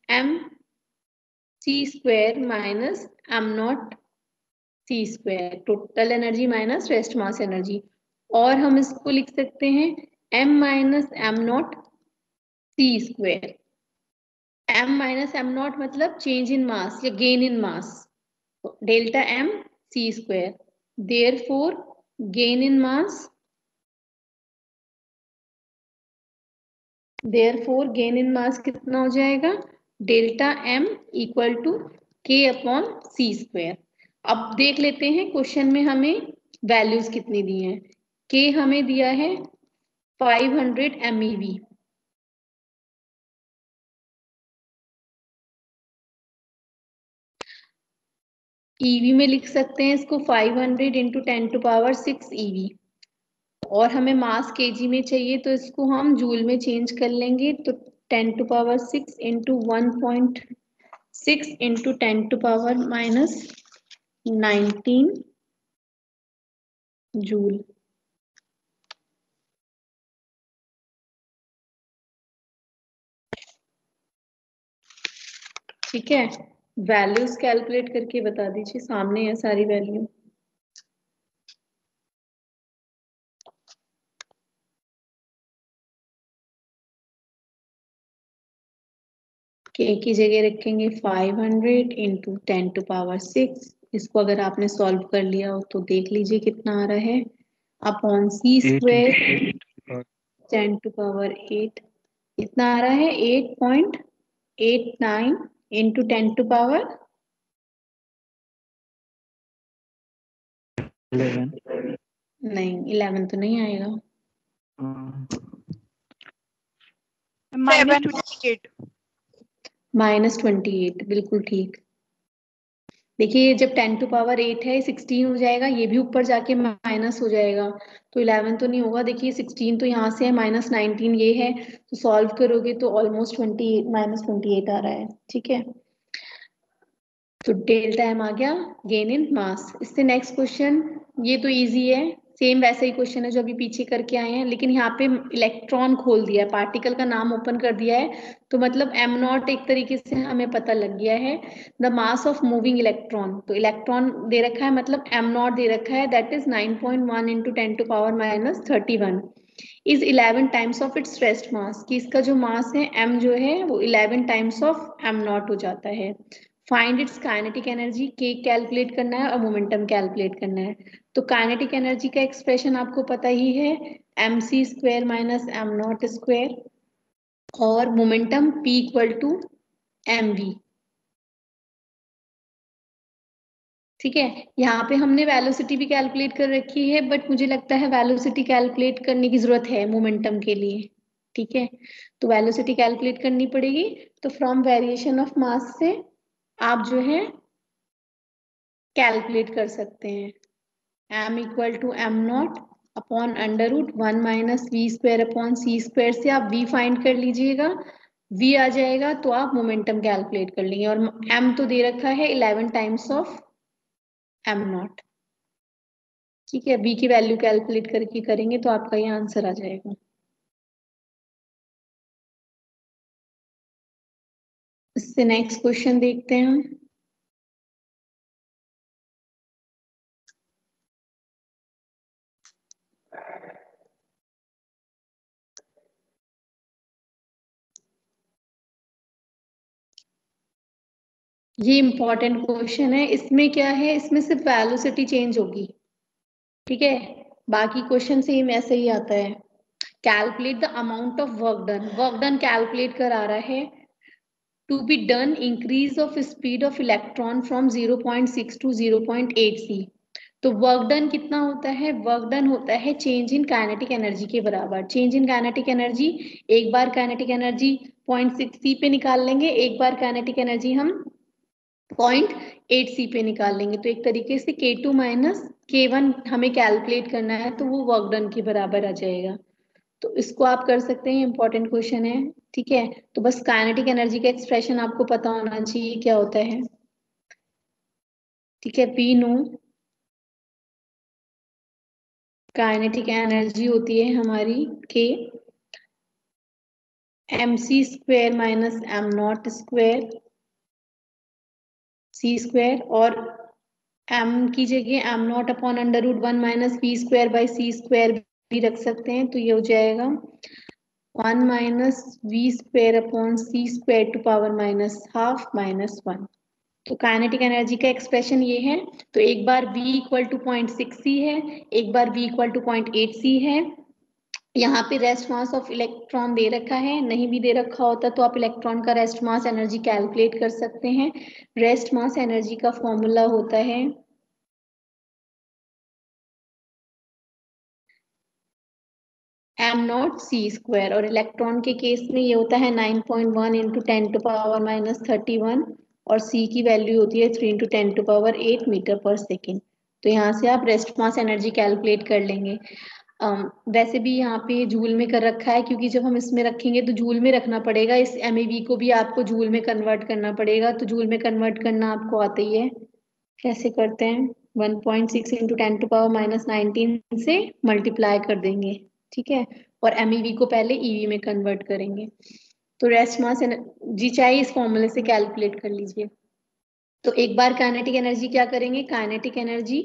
m c square minus m naught c square total energy minus rest mass energy और हम इसको लिख सकते हैं m minus m naught c square m minus m naught मतलब चेंज इन मास या gain in mass delta m c square therefore gain in mass therefore gain in mass कितना हो जाएगा? Delta m equal to K upon c square अब देख लेते हैं question में हमें वैल्यूज़ कितनी दी हैं। के हमें दिया है 500 हंड्रेड एमईवी ईवी में लिख सकते हैं इसको 500 hundred into ten to power six eV और हमें मास केजी में चाहिए तो इसको हम जूल में चेंज कर लेंगे तो ten to power six into one point six into ten to power minus nineteen joule ठीक है? वैल्यूज़ कैलकुलेट करके बता दीजिए, सामने है सारी वैल्यू के की जगह रखेंगे 500 hundred into ten to power six इसको अगर आपने सॉल्व कर लिया हो तो देख लीजिए कितना आ रहा है। Upon c square ten to power eight इतना आ रहा है? Eight point eight nine into ten to power नहीं इलेवन तो नहीं आएगा। Minus twenty eight minus twenty eight बिल्कुल ठीक। देखिए, जब टेन टू पावर एट है, सिक्सटीन हो जाएगा, ये भी ऊपर जाके माइनस हो जाएगा। तो इलेवन तो नहीं होगा। देखिए, सिक्सटीन तो यहाँ से है, माइनस नाइनटीन ये है। तो सॉल्व करोगे तो almost twenty minus twenty eight आ रहा है। ठीक है? तो डेल्टा एम आ गया, गेन इन मास। इससे नेक्स्ट क्वेश्चन, ये तो इजी है। सेम वैसा ही क्वेश्चन है जो अभी पीछे करके आए हैं, लेकिन यहाँ पे इलेक्ट्रॉन खोल दिया है पार्टिकल का नाम ओपन कर दिया है तो मतलब एम नॉट एक तरीके से हमें पता लग गया है the mass of moving electron तो इलेक्ट्रॉन दे रखा है मतलब एम नॉट दे रखा है that is nine point one into ten to power minus thirty one is eleven times of its rest mass कि इसका जो मास है एम जो है, वो eleven times of m naught हो जाता है फाइंड इट्स काइनेटिक एनर्जी के कैलकुलेट करना है और मोमेंटम कैलकुलेट करना है तो काइनेटिक एनर्जी का एक्सप्रेशन आपको पता ही है m c square minus m naught square और momentum p equal to m v ठीक है? यहाँ पे हमने वेलोसिटी भी कैलकुलेट कर रखी है बट मुझे लगता है वेलोसिटी कैलकुलेट करने की ज़रूरत है मोमेंटम के लिए। ठीक है? तो वेलोसिटी कैलकुलेट करनी पड़ेगी। तो फ्रॉम वेरिएशन ऑफ़ मास से आप जो है कैलकुलेट कर सकते हैं। M equal to m naught upon under root one minus v square upon c square से आप वी फाइंड कर लीजिएगा। वी आ जाएगा तो आप मोमेंटम कैलकुलेट कर लेंगे और एम तो दे रखा है eleven times of m naught ठीक है वी की वैल्यू कैलकुलेट करके करेंगे तो आपका ये आंसर आ जाएगा। इससे नेक्स्ट क्वेश्चन देखते हैं हम। ये इंपॉर्टेंट क्वेश्चन है। इसमें क्या है? इसमें सिर्फ़ वेलोसिटी चेंज होगी। ठीक है? बाकी क्वेश्चन सेम ऐसे ही आता है। Calculate the amount of work done work done calculate कर रहा है। To be done, increase of speed of electron from 0.6 to 0.8 c तो वर्क डन कितना होता है? वर्क डन होता है चेंज इन काइनेटिक एनर्जी के बराबर। चेंज इन काइनेटिक एनर्जी एक बार काइनेटिक एनर्जी 0.6 सी पे निकाल लेंगे, एक बार काइनेटिक एनर्जी हम 0.8 सी पे निकाल लेंगे। तो एक तरीके से k two minus k one हमें कैलकुलेट करना है तो वो वर्क डन के बराबर आ जाएगा। तो इसको आप कर सकते हैं इंपॉर्टेंट क्वेश्चन है, ठीक है? तो बस काइनेटिक एनर्जी का एक्सप्रेशन आपको पता होना चाहिए, क्या होता है? ठीक है पी नो काइनेटिक एनर्जी होती है हमारी k m c square minus m naught square c square और एम की जगह m naught upon under root one minus b square by c square भी रख सकते हैं तो ये हो जाएगा one minus v square upon c square to power minus half minus one तो काइनेटिक एनर्जी का एक्सप्रेशन ये है तो एक बार v equal to point six c है, एक बार v equal to point eight c है यहाँ पे रेस्ट मास ऑफ़ इलेक्ट्रॉन दे रखा है, नहीं भी दे रखा होता तो आप इलेक्ट्रॉन का रेस्ट मास एनर्जी कैलकुलेट कर सकते हैं। रेस्ट मास एनर्जी का फॉर्मूला होता है। एम नॉट सी स्क्वायर और इलेक्ट्रॉन के केस में ये होता है 9.1 point one into ten to power minus thirty one और सी की वैल्यू होती है three into ten to power eight metre per second तो यहाँ से आप रेस्ट मास एनर्जी कैलकुलेट कर लेंगे। वैसे भी यहाँ पे जूल में कर रखा है, क्योंकि जब हम इसमें रखेंगे तो जूल में रखना पड़ेगा। इस एम को भी आपको जूल में कन्वर्ट करना पड़ेगा तो जूल में कन्वर्ट करना आपको आता ही है। कैसे करते हैं? 1.6 point six into ten to power minus nineteen से मल्टीप्लाई कर देंगे, ठीक है? और एम को पहले ईवी में कन्वर्ट करेंगे। तो रेस्ट मास जी चाहे इस फॉर्मूले से कैलकुलेट कर लीजिए। तो एक बार काइनेटिक एनर्जी क्या करेंगे? Kinetic energy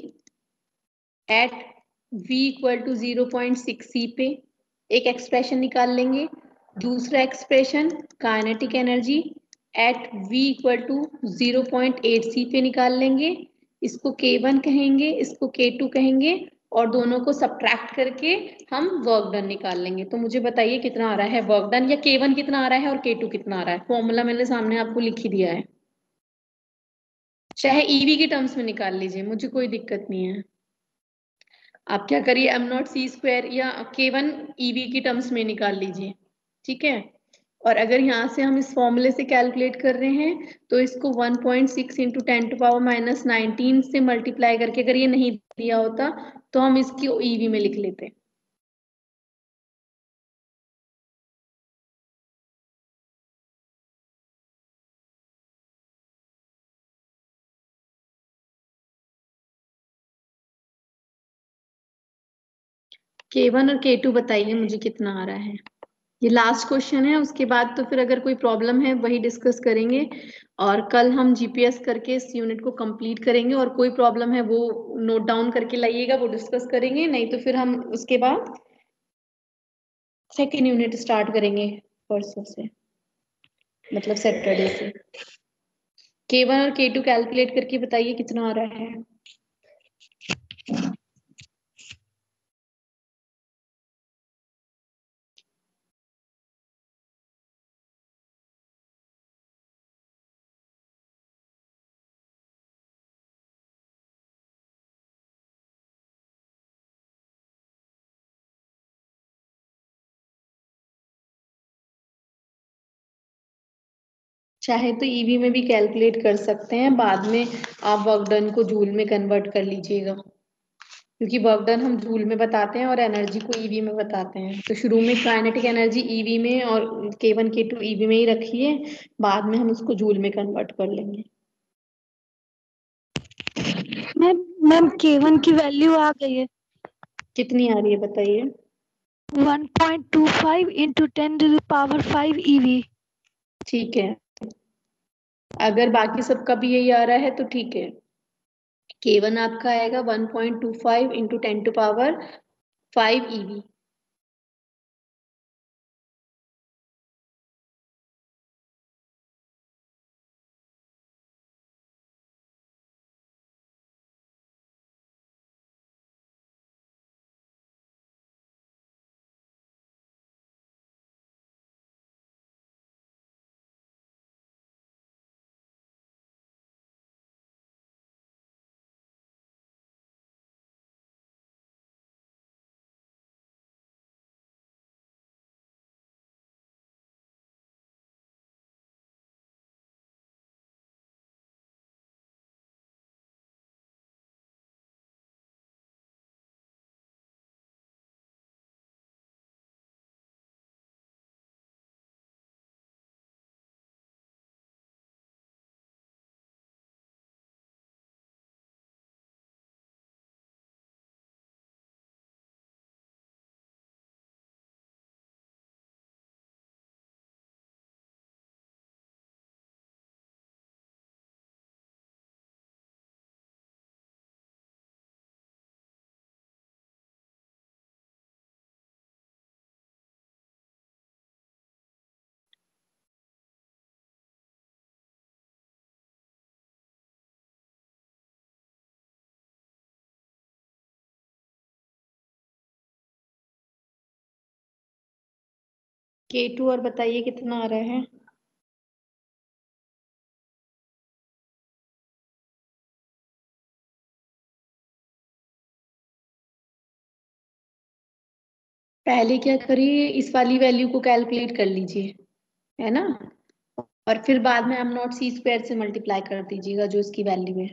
at v equal to zero point six c पे एक एक्सप्रेशन निकाल लेंगे। दूसरा expression kinetic energy at v equal to zero point eight c पे निकाल लेंगे। इसको k1 कहेंगे, इसको k2 कहेंगे और दोनों को सब्ट्रैक्ट करके हम वर्क डन निकाल लेंगे। तो मुझे बताइए कितना आ रहा है वर्क डन या के वन कितना आ रहा है और के टू कितना आ रहा है? फॉर्मूला मैंने सामने आपको लिख ही दिया है। चाहे ईवी के टर्म्स में निकाल लीजिए, मुझे कोई दिक्कत नहीं है। आप क्या करिए एम नॉट सी स्क्वायर या के वन ई वी की टर्म्स में निकाल लीजिए, ठीक है? और अगर यहाँ से हम इस फॉर्मूले से कैलकुलेट कर रहे हैं तो इसको 1.6 point six into ten to power minus nineteen से मल्टीप्लाई करके अगर ये नहीं दिया होता तो हम इसकी ईवी में लिख लेते। के वन और के टू बताइए मुझे कितना आ रहा है। ये लास्ट क्वेश्चन है, उसके बाद तो फिर अगर कोई प्रॉब्लम है, वही डिस्कस करेंगे। और कल हम जीपीएस करके इस यूनिट को कंप्लीट करेंगे और कोई प्रॉब्लम है, वो नोट डाउन करके लाइएगा, वो डिस्कस करेंगे। नहीं तो फिर हम उसके बाद सेकेंड यूनिट स्टार्ट करेंगे परसों से मतलब सैटरडे से। के वन और के टू कैलकुलेट करके बताइए कितना आ रहा है। चाहे तो ईवी में भी कैलकुलेट कर सकते हैं बाद में आप वर्क डन को जूल में कन्वर्ट कर लीजिएगा। क्योंकि वर्क डन हम जूल में बताते हैं और एनर्जी को ईवी में बताते हैं। तो शुरू में काइनेटिक एनर्जी ईवी में और के वन के टू ईवी में ही रखिए बाद में हम उसको जूल में कन्वर्ट कर लेंगे। मैम मैम के वन की वैल्यू आ गई है। कितनी आ रही है बताइए? 1.25 into 10 to the power 5 EV. ठीक है। अगर बाकी सबका भी यही आ रहा है तो ठीक है। के वन आपका आएगा one point two five into ten to power five eV k two और बताइए कितना आ रहा है? पहले क्या करिए, इस वाली वैल्यू को कैलकुलेट कर लीजिए, है ना? और फिर बाद में एम नॉट सी स्क्वायर से मल्टीप्लाई कर दीजिएगा जो इसकी वैल्यू है।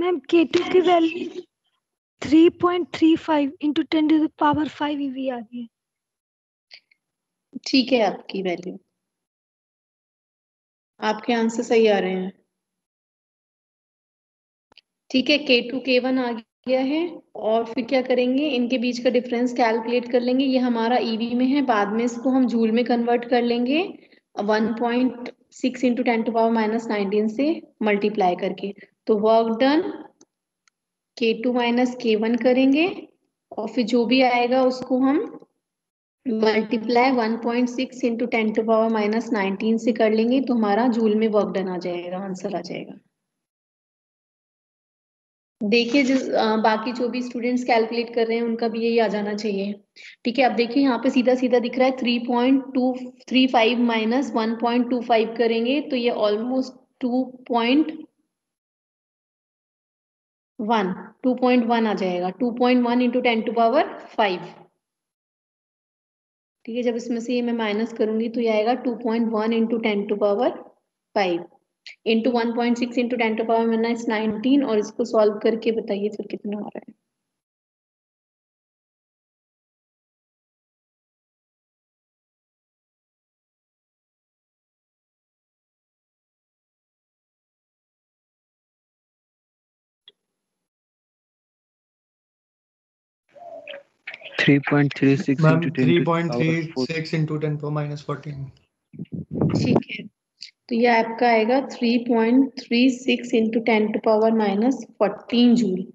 मैम के टू की value 3.35 into 10 to the power 5 EV आ रही है। ठीक है आपकी वैल्यू आपके आंसर सही आ रहे हैं। ठीक है के टू के वन आ गया है। और फिर क्या करेंगे? इनके बीच का डिफरेंस कैलकुलेट कर लेंगे। ये हमारा ईवी में है। बाद में इसको हम जूल में कन्वर्ट कर लेंगे। One point six into ten to power minus nineteen से मल्टीप्लाई करके। तो work done k two minus k one करेंगे और फिर जो भी आएगा उसको हम multiply one point six into ten to power minus nineteen से कर लेंगे तो हमारा जूल में वर्क डन आ जाएगा आंसर आ जाएगा। देखिए जिस अ, बाकी जो भी स्टूडेंट्स कैलकुलेट कर रहे हैं उनका भी यही आ जाना चाहिए। ठीक है अब देखिए यहाँ पे सीधा सीधा दिख रहा है three point two three five minus one point two five करेंगे तो ये almost two point one two point one आ जाएगा। Two point one into ten to power five ठीक है, जब इसमें से ये मैं माइनस करूँगी तो ये आएगा two point one into ten to power five into one point six into ten to power minus nineteen और इसको सॉल्व करके बताइए फिर कितना आ रहा है। Three point three six ma'am into three ten point three six into ten पर माइनस फोर्टीन ठीक है। तो ये आपका आएगा three point three six into ten to power minus fourteen joule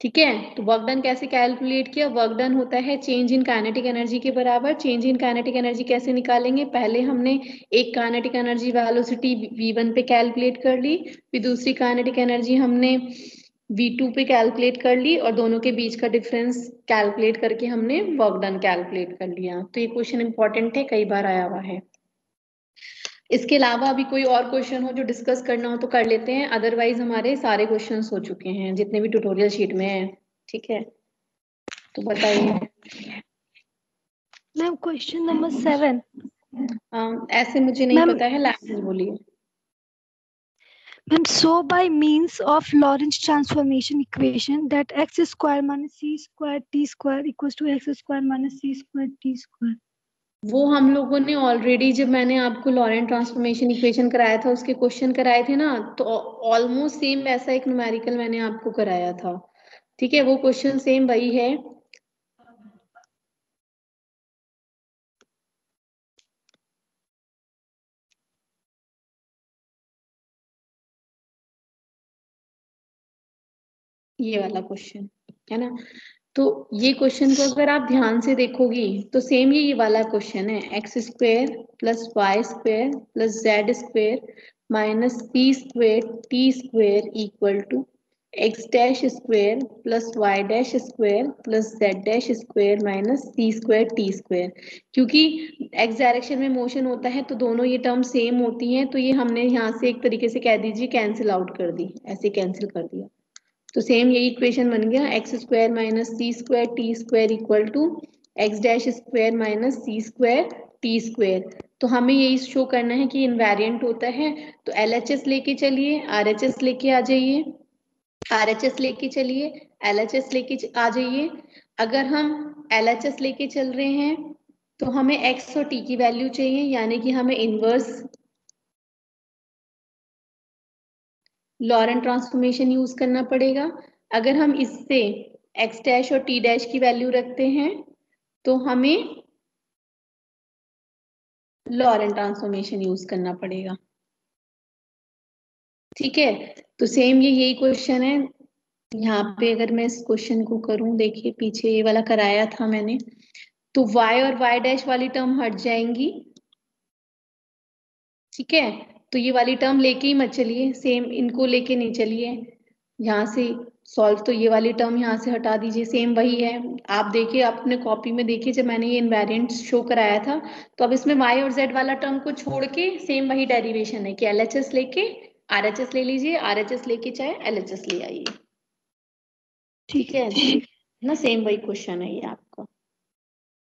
ठीक है? तो वर्क डन कैसे कैलकुलेट किया? वर्क डन होता है चेंज इन काइनेटिक एनर्जी के बराबर। चेंज इन काइनेटिक एनर्जी कैसे निकालेंगे? पहले हमने एक काइनेटिक एनर्जी वेलोसिटी v1 पे कैलकुलेट कर ली। फिर दूसरी काइनेटिक एनर्जी हमने v2 पे कैलकुलेट कर ली और दोनों के बीच का डिफरेंस कैलकुलेट करके हमने वर्क डन कैलकुलेट कर लिया। तो ये क्वेश्चन इंपॉर्टेंट है कई बार आया हुआ है। इसके अलावा अभी कोई और क्वेश्चन हो जो डिस्कस करना हो तो कर लेते हैं। अदरवाइज़ हमारे सारे क्वेश्चन हो चुके हैं जितने भी ट्यूटोरियल शीट में है ठीक है? तो बताइए। मैम क्वेश्चन नंबर सेवन ऐसे मुझे नहीं पता है लैंग्वेज बोलिए। Ma'am so by means of Lorentz transformation equation that x square minus c square t square equals to x square minus c square t square वो हम लोगों ने ऑलरेडी जब मैंने आपको लॉरेंट ट्रांसफॉर्मेशन इक्वेशन कराया था, उसके क्वेश्चन कराए थे ना तो ऑलमोस्ट सेम वैसा एक न्यूमेरिकल मैंने आपको कराया था। ठीक है, वो क्वेश्चन सेम वही है। ये वाला क्वेश्चन है ना? तो ये क्वेश्चन को अगर आप ध्यान से देखोगी तो सेम ये वाला क्वेश्चन है x square plus y square plus z square minus p square t square equal to x dash square plus y dash square plus z dash square minus c square t square क्योंकि x direction में motion होता है तो दोनों ये term same होती हैं तो ये हमने यहाँ से एक तरीके से कह दीजिए कैंसिल आउट कर दी, ऐसे कैंसिल कर दिया। तो सेम यही इक्वेशन बन गया x square minus c square t square equal to x dash square minus c square t square तो हमें यही शो करना है कि इनवेरिएंट होता है तो एल एच एस लेके चलिए आर एच एस लेके आ जाइए आर एच एस लेके चलिए एल एच एस लेके आ जाइए। अगर हम एल एच एस लेके चल रहे हैं तो हमें एक्स और टी की वैल्यू चाहिए, यानी कि हमें इनवर्स लॉरेंट ट्रांसफॉर्मेशन यूज़ करना पड़ेगा। अगर हम इससे एक्स डैश और टी डैश की वैल्यू रखते हैं तो हमें लॉरेंट ट्रांसफॉर्मेशन यूज़ करना पड़ेगा। ठीक है? तो सेम ये यही क्वेश्चन है। यहाँ पे अगर मैं इस क्वेश्चन को करूँ, देखिए, पीछे ये वाला कराया था मैंने। तो y और y डैश वाली टर्म हट जाएँगी। ठीक है? तो ये वाली टर्म लेके ही मत चलिए सेम इनको लेके नहीं चलिए। यहाँ से सॉल्व तो ये वाली टर्म यहाँ से हटा दीजिए सेम वही है। आप देखिए अपने कॉपी में देखिए जब मैंने ये इनवेरिएंट शो कराया था तो अब इसमें वाई और जेड वाला टर्म को छोड़ के सेम वही डेरिवेशन है कि एल एच एस लेके आरएचएस ले लीजिए आर एच एस लेके चाहे एल एच एस ले आइए। ठीक है? ना सेम वही क्वेश्चन है ये आपका।